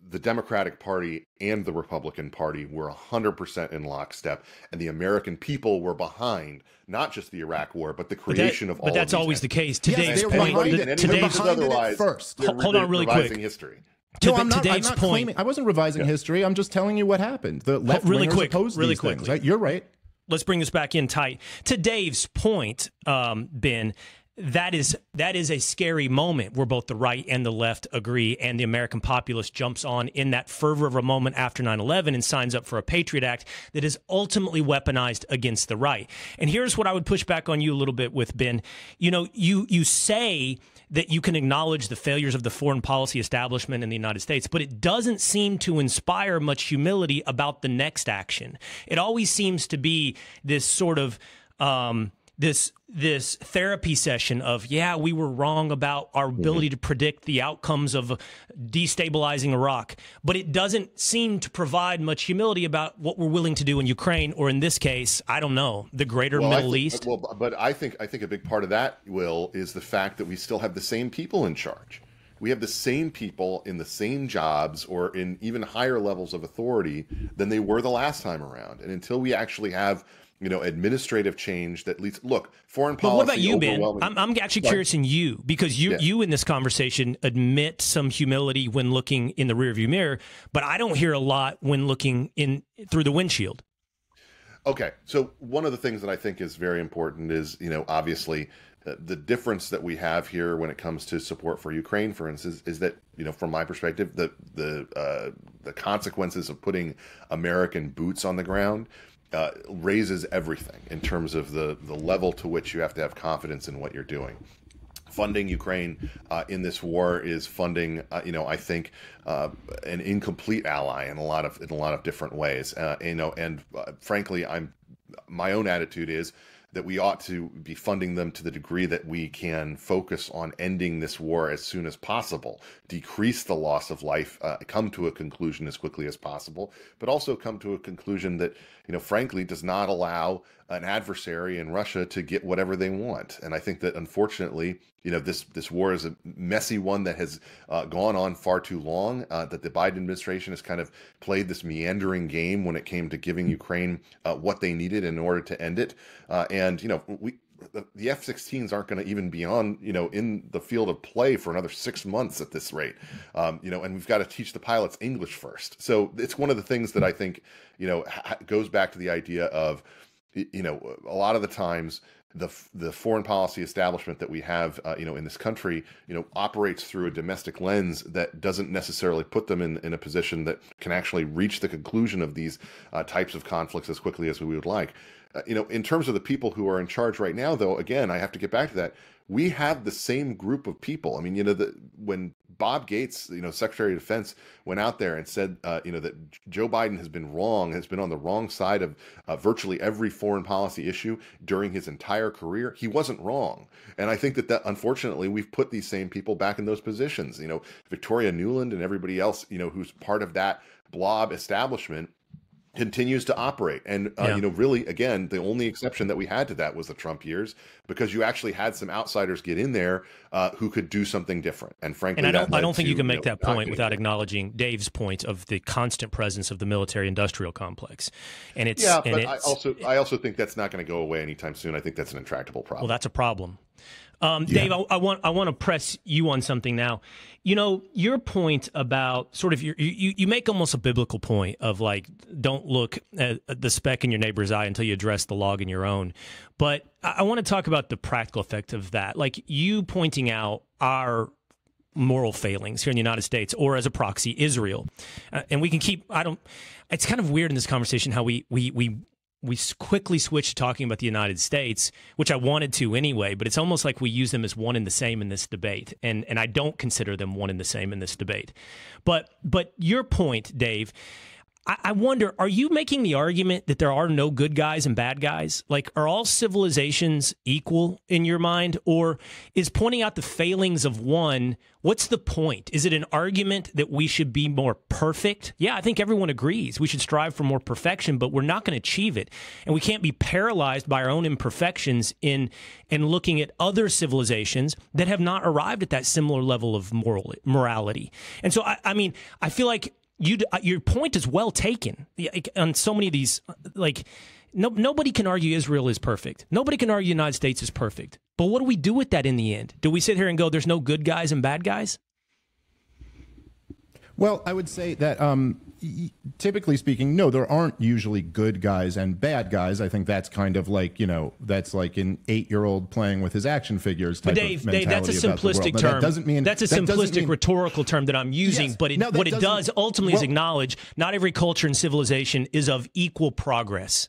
Speaker 2: the Democratic Party and the Republican Party were 100% in lockstep, and the American people were behind not just the Iraq War, but the creation
Speaker 1: but
Speaker 2: that, of all.
Speaker 1: But that's always
Speaker 2: entities.
Speaker 1: the case. Today's yes, point.
Speaker 3: The, today's otherwise. First,
Speaker 1: hold on, really quick.
Speaker 2: History.
Speaker 3: To no, I'm not, today's I'm not point. Claiming, I wasn't revising yeah. history. I'm just telling you what happened. The left really quick, really quickly. Things, right? You're right.
Speaker 1: Let's bring this back in tight. To Dave's point, um, Ben, that is that is a scary moment where both the right and the left agree and the American populace jumps on in that fervor of a moment after 9/11 and signs up for a Patriot Act that is ultimately weaponized against the right. And here's what I would push back on you a little bit with Ben. You know, you you say that you can acknowledge the failures of the foreign policy establishment in the United States, but it doesn't seem to inspire much humility about the next action. It always seems to be this sort of um, this this therapy session of yeah we were wrong about our mm-hmm. ability mm-hmm. to predict the outcomes of destabilizing Iraq but it doesn't seem to provide much humility about what we're willing to do in Ukraine or in this case I don't know the greater well, Middle
Speaker 2: think,
Speaker 1: East
Speaker 2: well but I think I think a big part of that will is the fact that we still have the same people in charge we have the same people in the same jobs or in even higher levels of authority than they were the last time around. And until we actually have you know, administrative change that leads. Look, foreign policy.
Speaker 1: But what about you, Ben? I'm, I'm actually curious in you because you yeah. you in this conversation admit some humility when looking in the rearview mirror, but I don't hear a lot when looking in through the windshield.
Speaker 2: Okay, so one of the things that I think is very important is you know obviously uh, the difference that we have here when it comes to support for Ukraine, for instance, is that you know from my perspective the the uh, the consequences of putting American boots on the ground uh, raises everything in terms of the the level to which you have to have confidence in what you're doing. Funding Ukraine uh, in this war is funding, uh, you know, I think uh, an incomplete ally in a lot of in a lot of different ways. Uh, you know, and uh, frankly, I'm my own attitude is that we ought to be funding them to the degree that we can focus on ending this war as soon as possible, decrease the loss of life, uh, come to a conclusion as quickly as possible, but also come to a conclusion that, you know, frankly, does not allow an adversary in Russia to get whatever they want. And I think that unfortunately, you know, this this war is a messy one that has uh, gone on far too long. Uh, that the Biden administration has kind of played this meandering game when it came to giving Ukraine uh, what they needed in order to end it. Uh, and you know, we the F-16s aren't going to even be on, you know, in the field of play for another six months at this rate, um, you know, and we've got to teach the pilots English first. So it's one of the things that I think, you know, ha- goes back to the idea of, you know, a lot of the times the the foreign policy establishment that we have, uh, you know, in this country, you know, operates through a domestic lens that doesn't necessarily put them in, in a position that can actually reach the conclusion of these uh, types of conflicts as quickly as we would like. Uh, you know, in terms of the people who are in charge right now, though, again, I have to get back to that. We have the same group of people. I mean, you know, the, when Bob Gates, you know, Secretary of Defense, went out there and said, uh, you know, that Joe Biden has been wrong, has been on the wrong side of uh, virtually every foreign policy issue during his entire career. He wasn't wrong, and I think that that unfortunately we've put these same people back in those positions. You know, Victoria Nuland and everybody else, you know, who's part of that blob establishment continues to operate. And uh, yeah. you know, really, again, the only exception that we had to that was the Trump years, because you actually had some outsiders get in there uh, who could do something different. And frankly,
Speaker 1: and I don't, I don't think to, you can make you know, that point without acknowledging Dave's point of the constant presence of the military-industrial complex. And it's
Speaker 2: yeah,
Speaker 1: and
Speaker 2: but
Speaker 1: it's,
Speaker 2: I also I also think that's not going to go away anytime soon. I think that's an intractable problem.
Speaker 1: Well, that's a problem. Um, yeah. Dave, I, I, want I want to press you on something now. You know your point about sort of your, you you make almost a biblical point of like don't look at the speck in your neighbor's eye until you address the log in your own. But I, I want to talk about the practical effect of that. Like you pointing out our moral failings here in the United States, or as a proxy, Israel, uh, and we can keep. I don't. It's kind of weird in this conversation how we we we we quickly switched to talking about the United States, which I wanted to anyway, but it's almost like we use them as one and the same in this debate. And and I don't consider them one and the same in this debate. But but your point, Dave, I, wonder, are you making the argument that there are no good guys and bad guys? Like, are all civilizations equal in your mind? Or is pointing out the failings of one, what's the point? Is it an argument that we should be more perfect? Yeah, I think everyone agrees. We should strive for more perfection, but we're not going to achieve it. And we can't be paralyzed by our own imperfections in, in looking at other civilizations that have not arrived at that similar level of moral morality. And so, I, I mean, I feel like you uh, your point is well taken on so many of these like no, nobody can argue Israel is perfect. Nobody can argue the United States is perfect. But what do we do with that in the end? Do we sit here and go, there's no good guys and bad guys?
Speaker 3: Well, I would say that um, typically speaking, no, there aren't usually good guys and bad guys. I think that's kind of like you know that's like an eight-year-old playing with his action figures. Type
Speaker 1: but Dave, Dave, that's a simplistic term. That doesn't mean that's a that simplistic mean, rhetorical term that I'm using. Yes, but it, no, what it does ultimately well, is acknowledge not every culture and civilization is of equal progress.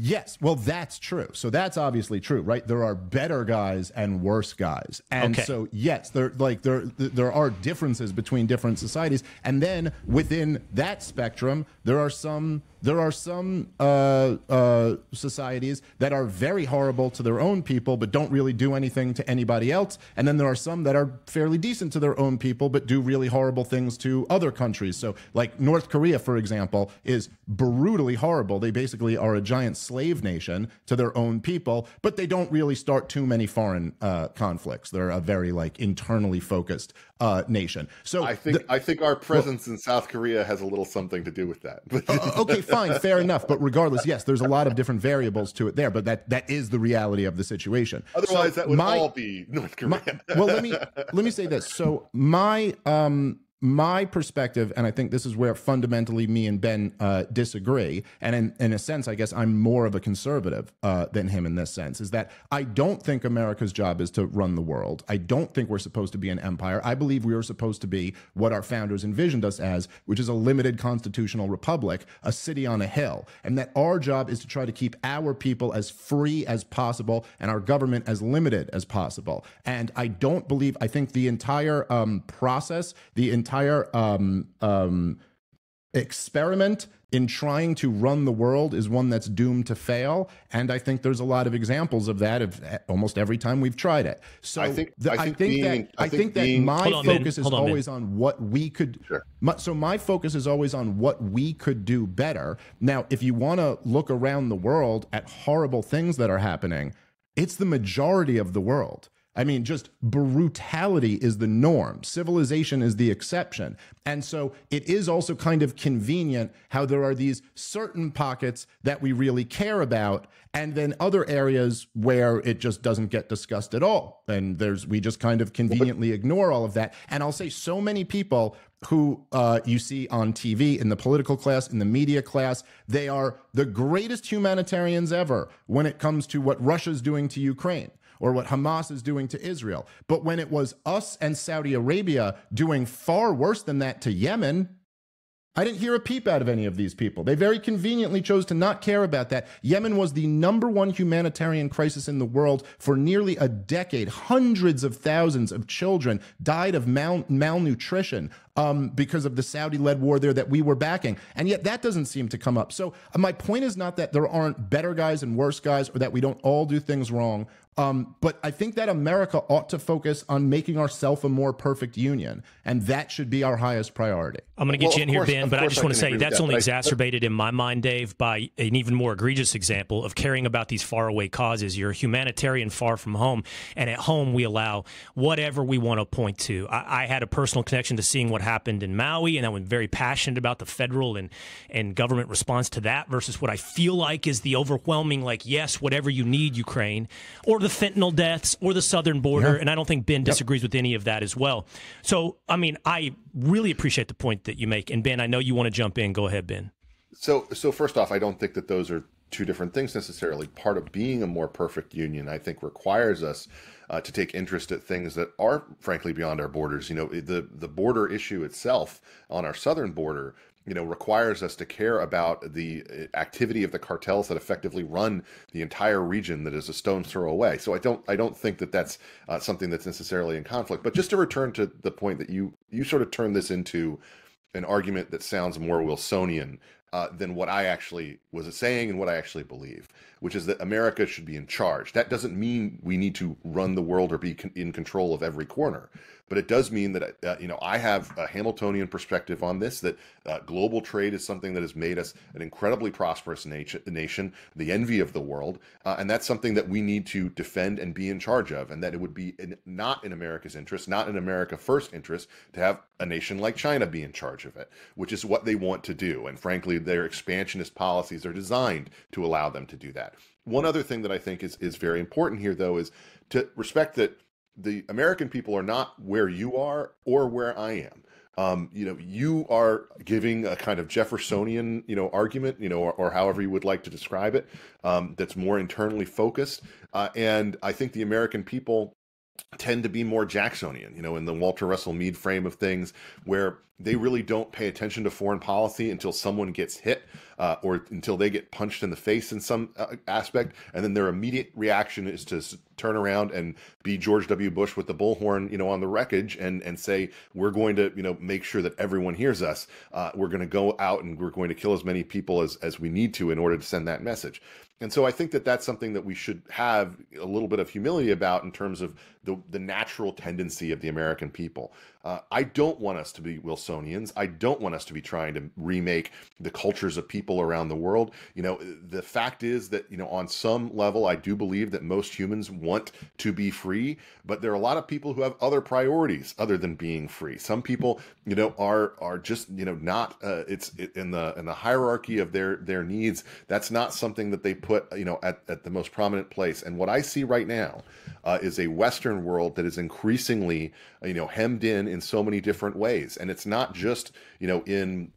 Speaker 3: Yes, well, that's true. So that's obviously true, right? There are better guys and worse guys, and okay. so yes, there like there there are differences between different societies, and then within that spectrum, there are some there are some uh, uh, societies that are very horrible to their own people, but don't really do anything to anybody else. And then there are some that are fairly decent to their own people, but do really horrible things to other countries. So, like North Korea, for example, is brutally horrible. They basically are a giant slave nation to their own people, but they don't really start too many foreign uh, conflicts. They're a very like internally focused uh, nation. So
Speaker 2: I think the, I think our presence well, in South Korea has a little something to do with that.
Speaker 3: uh, okay, fine, fair enough. But regardless, yes, there's a lot of different variables to it there. But that that is the reality of the situation.
Speaker 2: Otherwise, so that would my, all be North Korea.
Speaker 3: My, well, let me let me say this. So my um my perspective, and I think this is where fundamentally me and Ben uh, disagree, and in, in a sense, I guess I'm more of a conservative uh, than him in this sense, is that I don't think America's job is to run the world. I don't think we're supposed to be an empire. I believe we are supposed to be what our founders envisioned us as, which is a limited constitutional republic, a city on a hill, and that our job is to try to keep our people as free as possible and our government as limited as possible. And I don't believe, I think the entire um, process, the entire entire um, um, experiment in trying to run the world is one that's doomed to fail. And I think there's a lot of examples of that of almost every time we've tried it. So I think, the, I think, I think being, that I think, being, that my focus on, is always on, on, what we could. Sure. My, so my focus is always on what we could do better. Now, if you want to look around the world at horrible things that are happening, it's the majority of the world. I mean, just brutality is the norm. Civilization is the exception. And so it is also kind of convenient how there are these certain pockets that we really care about, and then other areas where it just doesn't get discussed at all. And there's, we just kind of conveniently ignore all of that. And I'll say so many people who uh, you see on TV, in the political class, in the media class. They are the greatest humanitarians ever when it comes to what Russia's doing to Ukraine or what Hamas is doing to Israel. But when it was us and Saudi Arabia doing far worse than that to Yemen, I didn't hear a peep out of any of these people. They very conveniently chose to not care about that. Yemen was the number one humanitarian crisis in the world for nearly a decade. Hundreds of thousands of children died of mal- malnutrition um, because of the Saudi led war there that we were backing. And yet that doesn't seem to come up. So uh, my point is not that there aren't better guys and worse guys or that we don't all do things wrong. Um, but I think that America ought to focus on making ourselves a more perfect union, and that should be our highest priority.
Speaker 1: I'm going to get well, you in course, here, Ben, but I just want to say that's only that, exacerbated in my mind, Dave, by an even more egregious example of caring about these faraway causes. You're a humanitarian far from home, and at home we allow whatever we want to point to. I, I had a personal connection to seeing what happened in Maui, and I was very passionate about the federal and and government response to that versus what I feel like is the overwhelming, like yes, whatever you need, Ukraine, or the the fentanyl deaths or the southern border, yeah. and I don't think Ben disagrees yep. with any of that as well. So, I mean, I really appreciate the point that you make, and Ben, I know you want to jump in. Go ahead, Ben.
Speaker 2: So, so first off, I don't think that those are two different things necessarily. Part of being a more perfect union, I think, requires us uh, to take interest at things that are frankly beyond our borders. You know, the the border issue itself on our southern border you know, requires us to care about the uh, activity of the cartels that effectively run the entire region that is a stone's throw away. So I don't, I don't think that that's uh, something that's necessarily in conflict. But just to return to the point that you, you sort of turn this into an argument that sounds more Wilsonian uh, than what I actually was saying and what I actually believe, which is that America should be in charge. That doesn't mean we need to run the world or be con- in control of every corner. But it does mean that uh, you know I have a Hamiltonian perspective on this. That uh, global trade is something that has made us an incredibly prosperous nation, nation the envy of the world, uh, and that's something that we need to defend and be in charge of. And that it would be in, not in America's interest, not in America first interest, to have a nation like China be in charge of it, which is what they want to do. And frankly, their expansionist policies are designed to allow them to do that. One other thing that I think is is very important here, though, is to respect that the American people are not where you are or where I am. Um, you know, you are giving a kind of Jeffersonian, you know, argument, you know, or, or however you would like to describe it, um, that's more internally focused. Uh, and I think the American people tend to be more Jacksonian, you know, in the Walter Russell Mead frame of things, where they really don't pay attention to foreign policy until someone gets hit uh, or until they get punched in the face in some uh, aspect, and then their immediate reaction is to turn around and be George W. Bush with the bullhorn, you know, on the wreckage, and and say we're going to, you know, make sure that everyone hears us. Uh, we're going to go out and we're going to kill as many people as as we need to in order to send that message. And so I think that that's something that we should have a little bit of humility about in terms of the, the natural tendency of the American people. Uh, I don't want us to be Wilsonians. I don't want us to be trying to remake the cultures of people around the world. You know, the fact is that, you know, on some level, I do believe that most humans want to be free, but there are a lot of people who have other priorities other than being free. Some people, you know, are are just, you know, not. Uh, it's in the in the hierarchy of their their needs. That's not something that they put, you know, at at the most prominent place. And what I see right now uh, is a Western world that is increasingly, you know, hemmed in in so many different ways. And it's not just, you know, in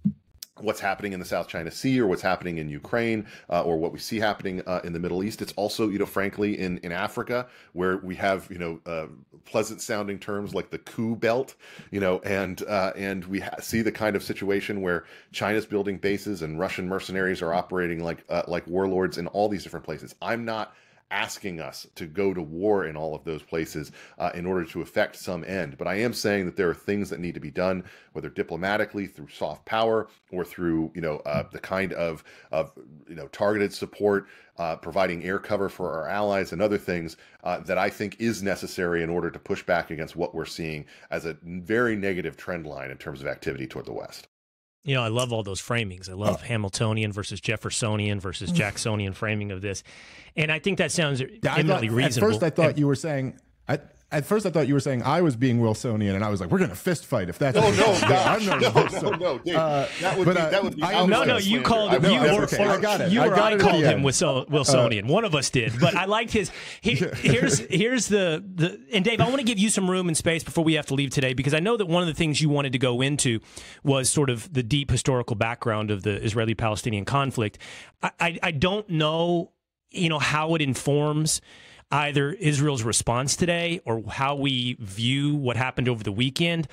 Speaker 2: what's happening in the South China Sea or what's happening in Ukraine uh, or what we see happening uh, in the Middle East. It's also, you know, frankly, in, in Africa where we have, you know, uh, pleasant sounding terms like the coup belt, you know, and uh, and we see the kind of situation where China's building bases and Russian mercenaries are operating like uh, like warlords in all these different places. I'm not asking us to go to war in all of those places uh, in order to effect some end. But I am saying that there are things that need to be done, whether diplomatically through soft power or through you know uh, the kind of of you know targeted support, uh, providing air cover for our allies and other things uh, that I think is necessary in order to push back against what we're seeing as a very negative trend line in terms of activity toward the West.
Speaker 1: You know, I love all those framings. I love oh. Hamiltonian versus Jeffersonian versus mm. Jacksonian framing of this, and I think that sounds eminently
Speaker 3: thought,
Speaker 1: reasonable.
Speaker 3: At first, I thought and, you were saying. I, at first, I thought you were saying I was being Wilsonian, and I was like, "We're going to fist fight if that's."
Speaker 2: Oh [laughs] no, no, I'm no, no, no, Dave, uh, that would but, be uh, that would be. I,
Speaker 1: no, no, you called him. You or, okay. or, I got it. You or I, I called him Wilsonian. Uh, One of us did, but I liked his. He, [laughs] here's here's the the and Dave, I want to give you some room and space before we have to leave today because I know that one of the things you wanted to go into was sort of the deep historical background of the Israeli-Palestinian conflict. I, I, I don't know, you know, how it informs either Israel's response today or how we view what happened over the weekend.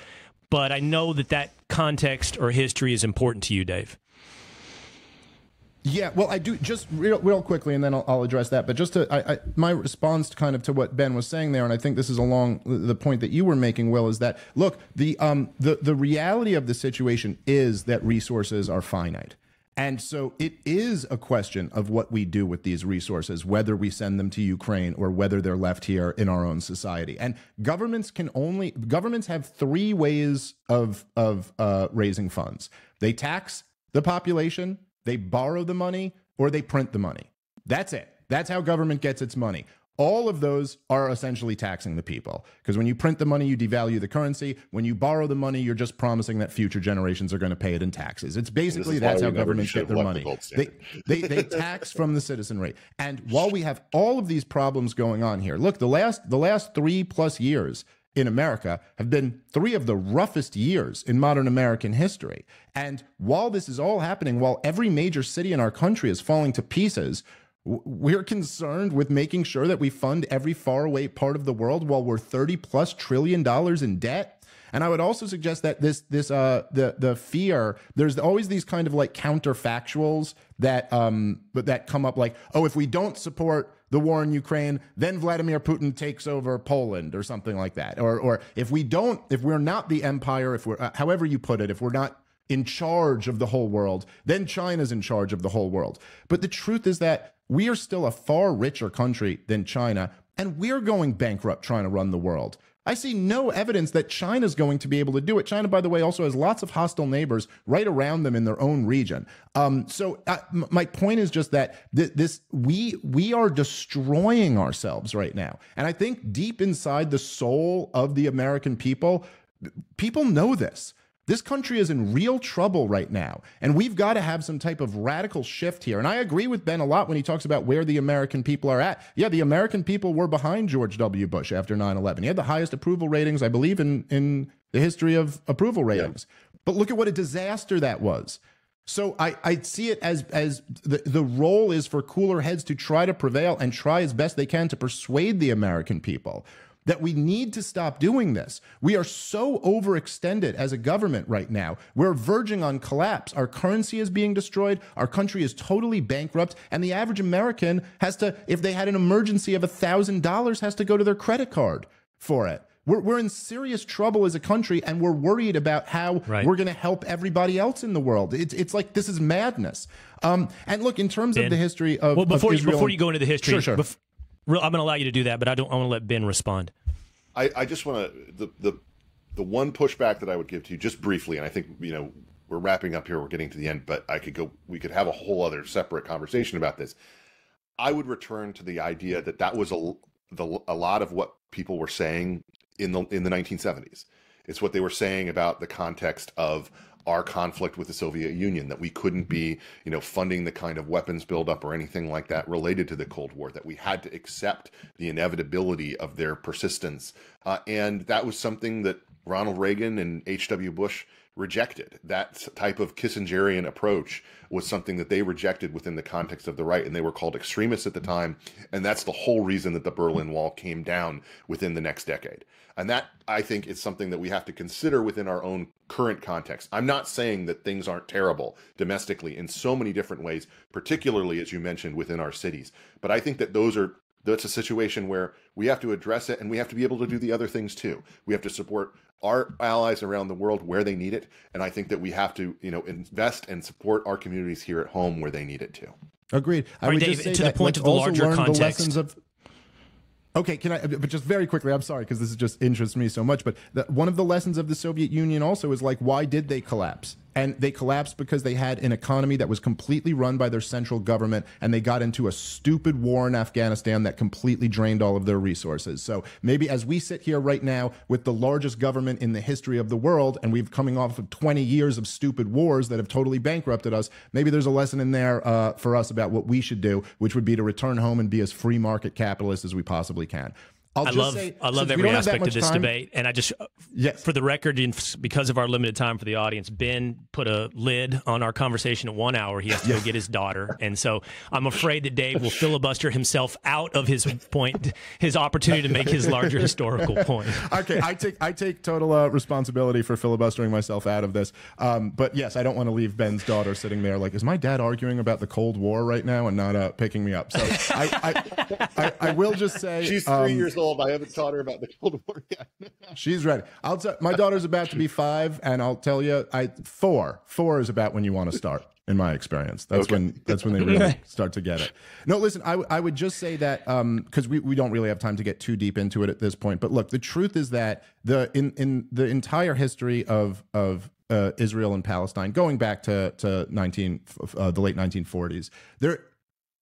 Speaker 1: But I know that that context or history is important to you, Dave.
Speaker 3: Yeah, well, I do just real, real quickly, and then I'll, I'll address that. But just to I, I, my response, kind of to what Ben was saying there, and I think this is along the point that you were making, Will, is that look, the um the the reality of the situation is that resources are finite. And so it is a question of what we do with these resources, whether we send them to Ukraine or whether they're left here in our own society. And governments can only governments have three ways of of uh, raising funds. They tax the population, they borrow the money, or they print the money. That's it. That's how government gets its money. All of those are essentially taxing the people because when you print the money, you devalue the currency. When you borrow the money, you're just promising that future generations are going to pay it in taxes. It's basically that's how governments get their money. The they, they, they tax from the citizenry. And while we have all of these problems going on here, look, the last the last three plus years in America have been three of the roughest years in modern American history. And while this is all happening, while every major city in our country is falling to pieces, we're concerned with making sure that we fund every faraway part of the world while we're 30 plus trillion dollars in debt. And I would also suggest that this this uh the the fear there's always these kind of like counterfactuals that um that come up like oh if we don't support the war in Ukraine then Vladimir Putin takes over Poland or something like that or or if we don't if we're not the empire if we're uh, however you put it if we're not in charge of the whole world then China's in charge of the whole world but the truth is that we are still a far richer country than China, and we're going bankrupt trying to run the world. I see no evidence that China's going to be able to do it. China, by the way, also has lots of hostile neighbors right around them in their own region. Um, so uh, my point is just that th- this we we are destroying ourselves right now, and I think deep inside the soul of the American people, people know this. This country is in real trouble right now, and we've got to have some type of radical shift here. And I agree with Ben a lot when he talks about where the American people are at. Yeah, the American people were behind George W. Bush after 9 11. He had the highest approval ratings, I believe, in, in the history of approval ratings. Yeah. But look at what a disaster that was. So I, I see it as as the, the role is for cooler heads to try to prevail and try as best they can to persuade the American people that we need to stop doing this. We are so overextended as a government right now. We're verging on collapse. Our currency is being destroyed. Our country is totally bankrupt. And the average American has to, if they had an emergency of $1,000, has to go to their credit card for it. We're, we're in serious trouble as a country and we're worried about how right. we're going to help everybody else in the world. It's, it's like this is madness. Um, and look, in terms ben, of the history of.
Speaker 1: Well, before,
Speaker 3: of
Speaker 1: you, before you go into the history,
Speaker 3: sure, sure.
Speaker 1: I'm going to allow you to do that, but I don't. I want to let Ben respond.
Speaker 2: I, I just want to the the the one pushback that I would give to you, just briefly, and I think you know we're wrapping up here, we're getting to the end, but I could go, we could have a whole other separate conversation about this. I would return to the idea that that was a, the, a lot of what people were saying in the in the 1970s. It's what they were saying about the context of our conflict with the Soviet Union, that we couldn't be, you know, funding the kind of weapons buildup or anything like that related to the Cold War, that we had to accept the inevitability of their persistence. Uh, and that was something that Ronald Reagan and H.W. Bush rejected. That type of Kissingerian approach was something that they rejected within the context of the right, and they were called extremists at the time. And that's the whole reason that the Berlin Wall came down within the next decade. And that, I think, is something that we have to consider within our own current context. I'm not saying that things aren't terrible domestically in so many different ways, particularly, as you mentioned, within our cities. But I think that those are that's a situation where we have to address it and we have to be able to do the other things too. We have to support our allies around the world where they need it, and I think that we have to, you know, invest and support our communities here at home where they need it too.
Speaker 3: Agreed. I
Speaker 1: right,
Speaker 3: would
Speaker 1: Dave,
Speaker 3: just say
Speaker 1: to
Speaker 3: that
Speaker 1: the point
Speaker 3: let's
Speaker 1: of the larger context.
Speaker 3: The lessons of, Okay, can I? But just very quickly, I'm sorry because this is just interests me so much. But the, one of the lessons of the Soviet Union also is like, why did they collapse? And they collapsed because they had an economy that was completely run by their central government, and they got into a stupid war in Afghanistan that completely drained all of their resources. So maybe as we sit here right now with the largest government in the history of the world, and we've coming off of 20 years of stupid wars that have totally bankrupted us, maybe there's a lesson in there uh, for us about what we should do, which would be to return home and be as free market capitalist as we possibly can. I'll
Speaker 1: I
Speaker 3: just
Speaker 1: love
Speaker 3: say,
Speaker 1: I love every
Speaker 3: don't have that
Speaker 1: aspect of this
Speaker 3: time-
Speaker 1: debate, and I just
Speaker 3: Yes.
Speaker 1: for the record, because of our limited time for the audience, Ben put a lid on our conversation at one hour. He has to go get his daughter, and so I'm afraid that Dave will filibuster himself out of his point, his opportunity to make his larger historical point. [laughs]
Speaker 3: okay, I take I take total uh, responsibility for filibustering myself out of this. Um, but yes, I don't want to leave Ben's daughter sitting there like, is my dad arguing about the Cold War right now and not uh, picking me up? So I, I, I, I will just say
Speaker 2: She's three
Speaker 3: um,
Speaker 2: years old. I haven't taught her about the Cold War [laughs] yet.
Speaker 3: She's ready. I'll tell my daughter's about to be five, and I'll tell you, I four. Four is about when you want to start. In my experience, that's
Speaker 2: Okay.
Speaker 3: when that's when they really [laughs] start to get it. No, listen, I, w- I would just say that because we, we don't really have time to get too deep into it at this point. But look, the truth is that the in in the entire history of of uh, Israel and Palestine, going back to to nineteen uh, the late nineteen forties, there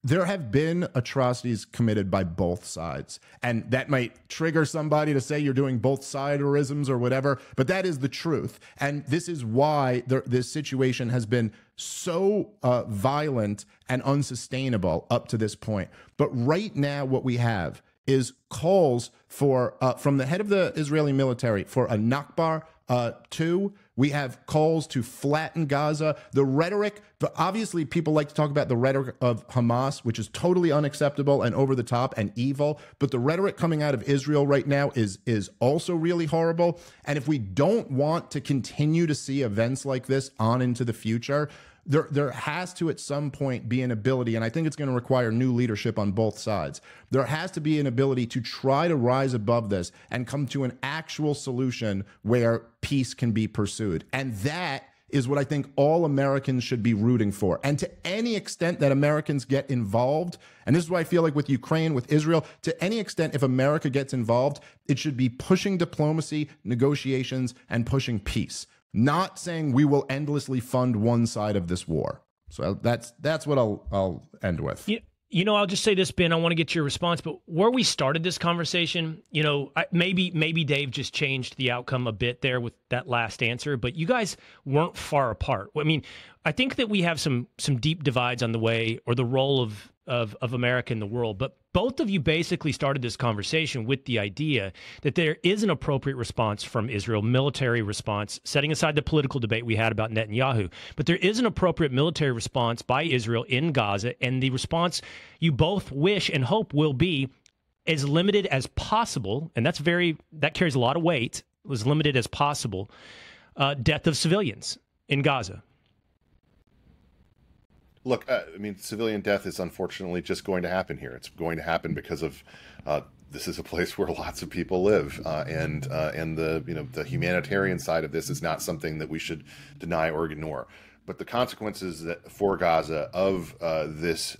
Speaker 3: there have been atrocities committed by both sides. And that might trigger somebody to say you're doing both siderisms or whatever, but that is the truth. And this is why this situation has been so uh, violent and unsustainable up to this point. But right now, what we have is calls for uh, from the head of the Israeli military for a Nakba uh, two. We have calls to flatten Gaza. The rhetoric, obviously, people like to talk about the rhetoric of Hamas, which is totally unacceptable and over the top and evil. But the rhetoric coming out of Israel right now is is also really horrible. And if we don't want to continue to see events like this on into the future, there there has to at some point be an ability and i think it's going to require new leadership on both sides. There has to be an ability to try to rise above this and come to an actual solution where peace can be pursued. And that is what i think all americans should be rooting for. And to any extent that americans get involved and this is why i feel like with ukraine with israel to any extent if america gets involved it should be pushing diplomacy negotiations and pushing peace not saying we will endlessly fund one side of this war. So that's that's what I'll I'll end with.
Speaker 1: You, you know, I'll just say this, Ben. I want to get your response, but where we started this conversation, you know, I, maybe maybe Dave just changed the outcome a bit there with that last answer, but you guys weren't far apart. I mean, I think that we have some some deep divides on the way or the role of of of America in the world, but both of you basically started this conversation with the idea that there is an appropriate response from Israel, military response, setting aside the political debate we had about Netanyahu. But there is an appropriate military response by Israel in Gaza, and the response you both wish and hope will be as limited as possible, and that's very that carries a lot of weight, as limited as possible, uh, death of civilians in Gaza.
Speaker 2: Look, uh, I mean, civilian death is unfortunately just going to happen here. It's going to happen because of uh, this is a place [laughs] where lots of people live, uh, and uh, and the you know the humanitarian side of this is not something that we should deny or ignore. But the consequences that for Gaza of uh, this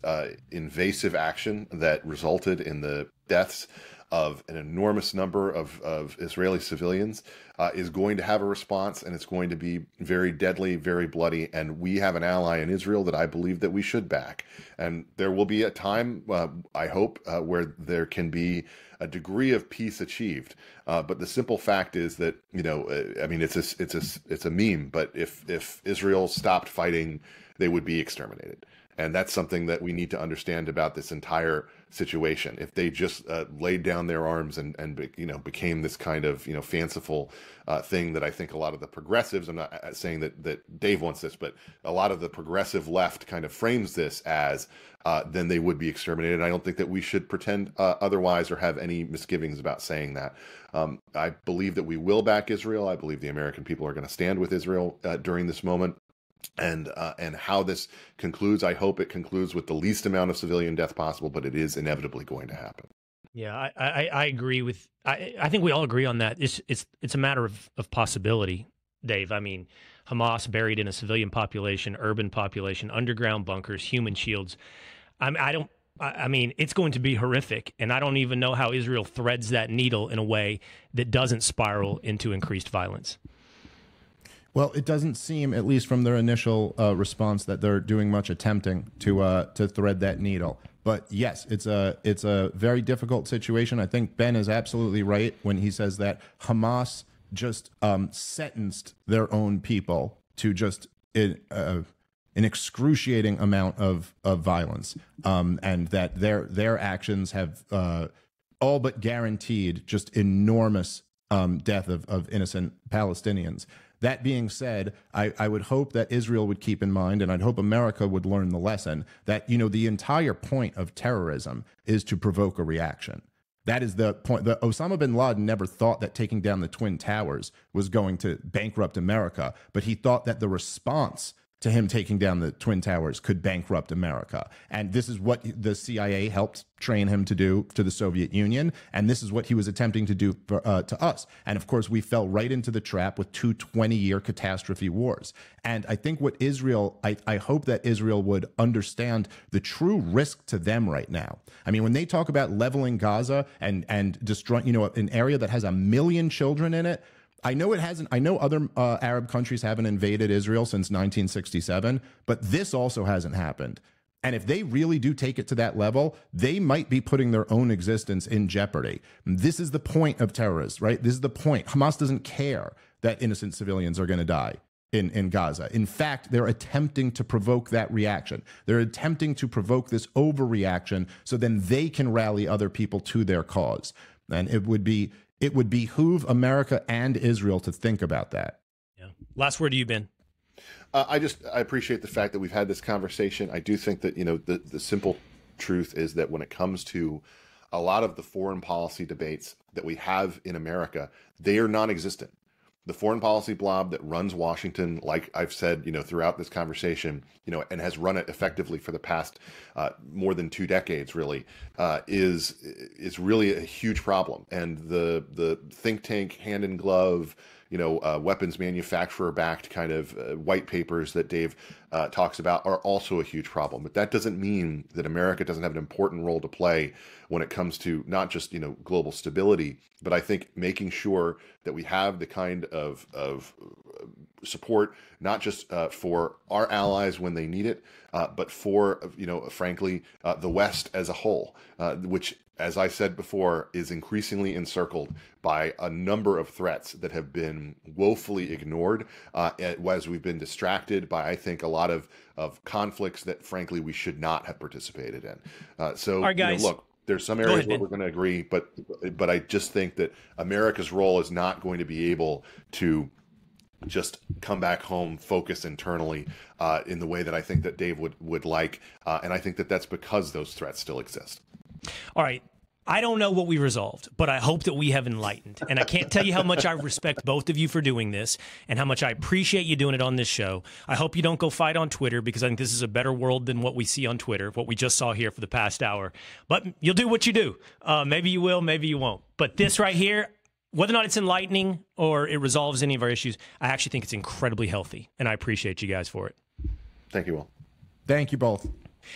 Speaker 2: invasive action that resulted in the deaths of an enormous number of, of Israeli civilians uh, is going to have a response and it's going to be very deadly, very bloody. And we have an ally in Israel that I believe that we should back. And there will be a time, uh, I hope, uh, where there can be a degree of peace achieved. Uh, but the simple fact is that you know, uh, I mean, it's a it's a it's a meme. But if if Israel stopped fighting, they would be exterminated. And that's something that we need to understand about this entire situation. If they just uh, laid down their arms and, and you know became this kind of you know fanciful uh, thing that I think a lot of the progressives, I'm not uh, saying that that Dave wants this, but a lot of the progressive left kind of frames this as uh, then they would be exterminated. I don't think that we should pretend uh, otherwise or have any misgivings about saying that. Um, I believe that we will back Israel. I believe the American people are going to stand with Israel uh, during this moment and uh, and how this concludes. I hope it concludes with the least amount of civilian death possible, but it is inevitably going to happen.
Speaker 1: Yeah, I, I, I agree with. I, I think we all agree on that. It's it's it's a matter of, of possibility, Dave. I mean, Hamas buried in a civilian population, urban population, underground bunkers, human shields. I I don't. I mean, it's going to be horrific, and I don't even know how Israel threads that needle in a way that doesn't spiral into increased violence.
Speaker 3: Well, it doesn't seem, at least from their initial uh, response, that they're doing much attempting to uh, to thread that needle. But yes, it's a it's a very difficult situation. I think Ben is absolutely right when he says that Hamas just um, sentenced their own people to just in, uh, an excruciating amount of of violence, um, and that their their actions have uh, all but guaranteed just enormous um, death of, of innocent Palestinians. That being said, I, I would hope that Israel would keep in mind, and I'd hope America would learn the lesson that, you know, the entire point of terrorism is to provoke a reaction. That is the point. The Osama bin Laden never thought that taking down the Twin Towers was going to bankrupt America, but he thought that the response to him taking down the Twin Towers could bankrupt America. And this is what the CIA helped train him to do to the Soviet Union. And this is what he was attempting to do for, uh, to us. And of course, we fell right into the trap with two 20 year catastrophe wars. And I think what Israel, I, I hope that Israel would understand the true risk to them right now. I mean, when they talk about leveling Gaza and, and destroying, you know, an area that has a million children in it, I know it hasn't. I know other uh, Arab countries haven't invaded Israel since 1967, but this also hasn't happened. And if they really do take it to that level, they might be putting their own existence in jeopardy. This is the point of terrorists, right? This is the point. Hamas doesn't care that innocent civilians are going to die in, in Gaza. In fact, they're attempting to provoke that reaction. They're attempting to provoke this overreaction so then they can rally other people to their cause. And it would be it would behoove America and Israel to think about that.
Speaker 1: Yeah. Last word to you, Ben.
Speaker 2: Uh, I just I appreciate the fact that we've had this conversation. I do think that you know the the simple truth is that when it comes to a lot of the foreign policy debates that we have in America, they are non-existent the foreign policy blob that runs Washington, like I've said, you know, throughout this conversation, you know, and has run it effectively for the past uh, more than two decades, really, uh, is is really a huge problem. And the the think tank hand in glove you know, uh, weapons manufacturer backed kind of uh, white papers that Dave uh, talks about are also a huge problem. But that doesn't mean that America doesn't have an important role to play when it comes to not just, you know, global stability, but I think making sure that we have the kind of, of uh, support, not just uh, for our allies when they need it, uh, but for, you know, frankly, the West as a whole, which as I said before, is increasingly encircled by a number of threats that have been woefully ignored uh, as we've been distracted by, I think, a lot of, of conflicts that, frankly, we should not have participated in. Uh, so,
Speaker 1: right, guys.
Speaker 2: You know, look, there's some areas ahead, where we're going to agree, but but I just think that America's role is not going to be able to just come back home, focus internally uh, in the way that I think that Dave would would like, uh, and I think that that's because those threats still exist.
Speaker 1: All right. I don't know what we resolved, but I hope that we have enlightened. And I can't tell you how much I respect both of you for doing this and how much I appreciate you doing it on this show. I hope you don't go fight on Twitter because I think this is a better world than what we see on Twitter, what we just saw here for the past hour. But you'll do what you do. Uh, maybe you will, maybe you won't. But this right here, whether or not it's enlightening or it resolves any of our issues, I actually think it's incredibly healthy. And I appreciate you guys for it.
Speaker 2: Thank you, Will.
Speaker 3: Thank you both.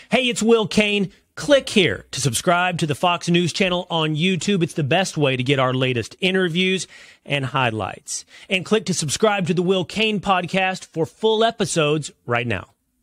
Speaker 1: Hey, it's Will Cain Click here to subscribe to the Fox News channel on YouTube. It's the best way to get our latest interviews and highlights. And click to subscribe to the Will Cain podcast for full episodes right now.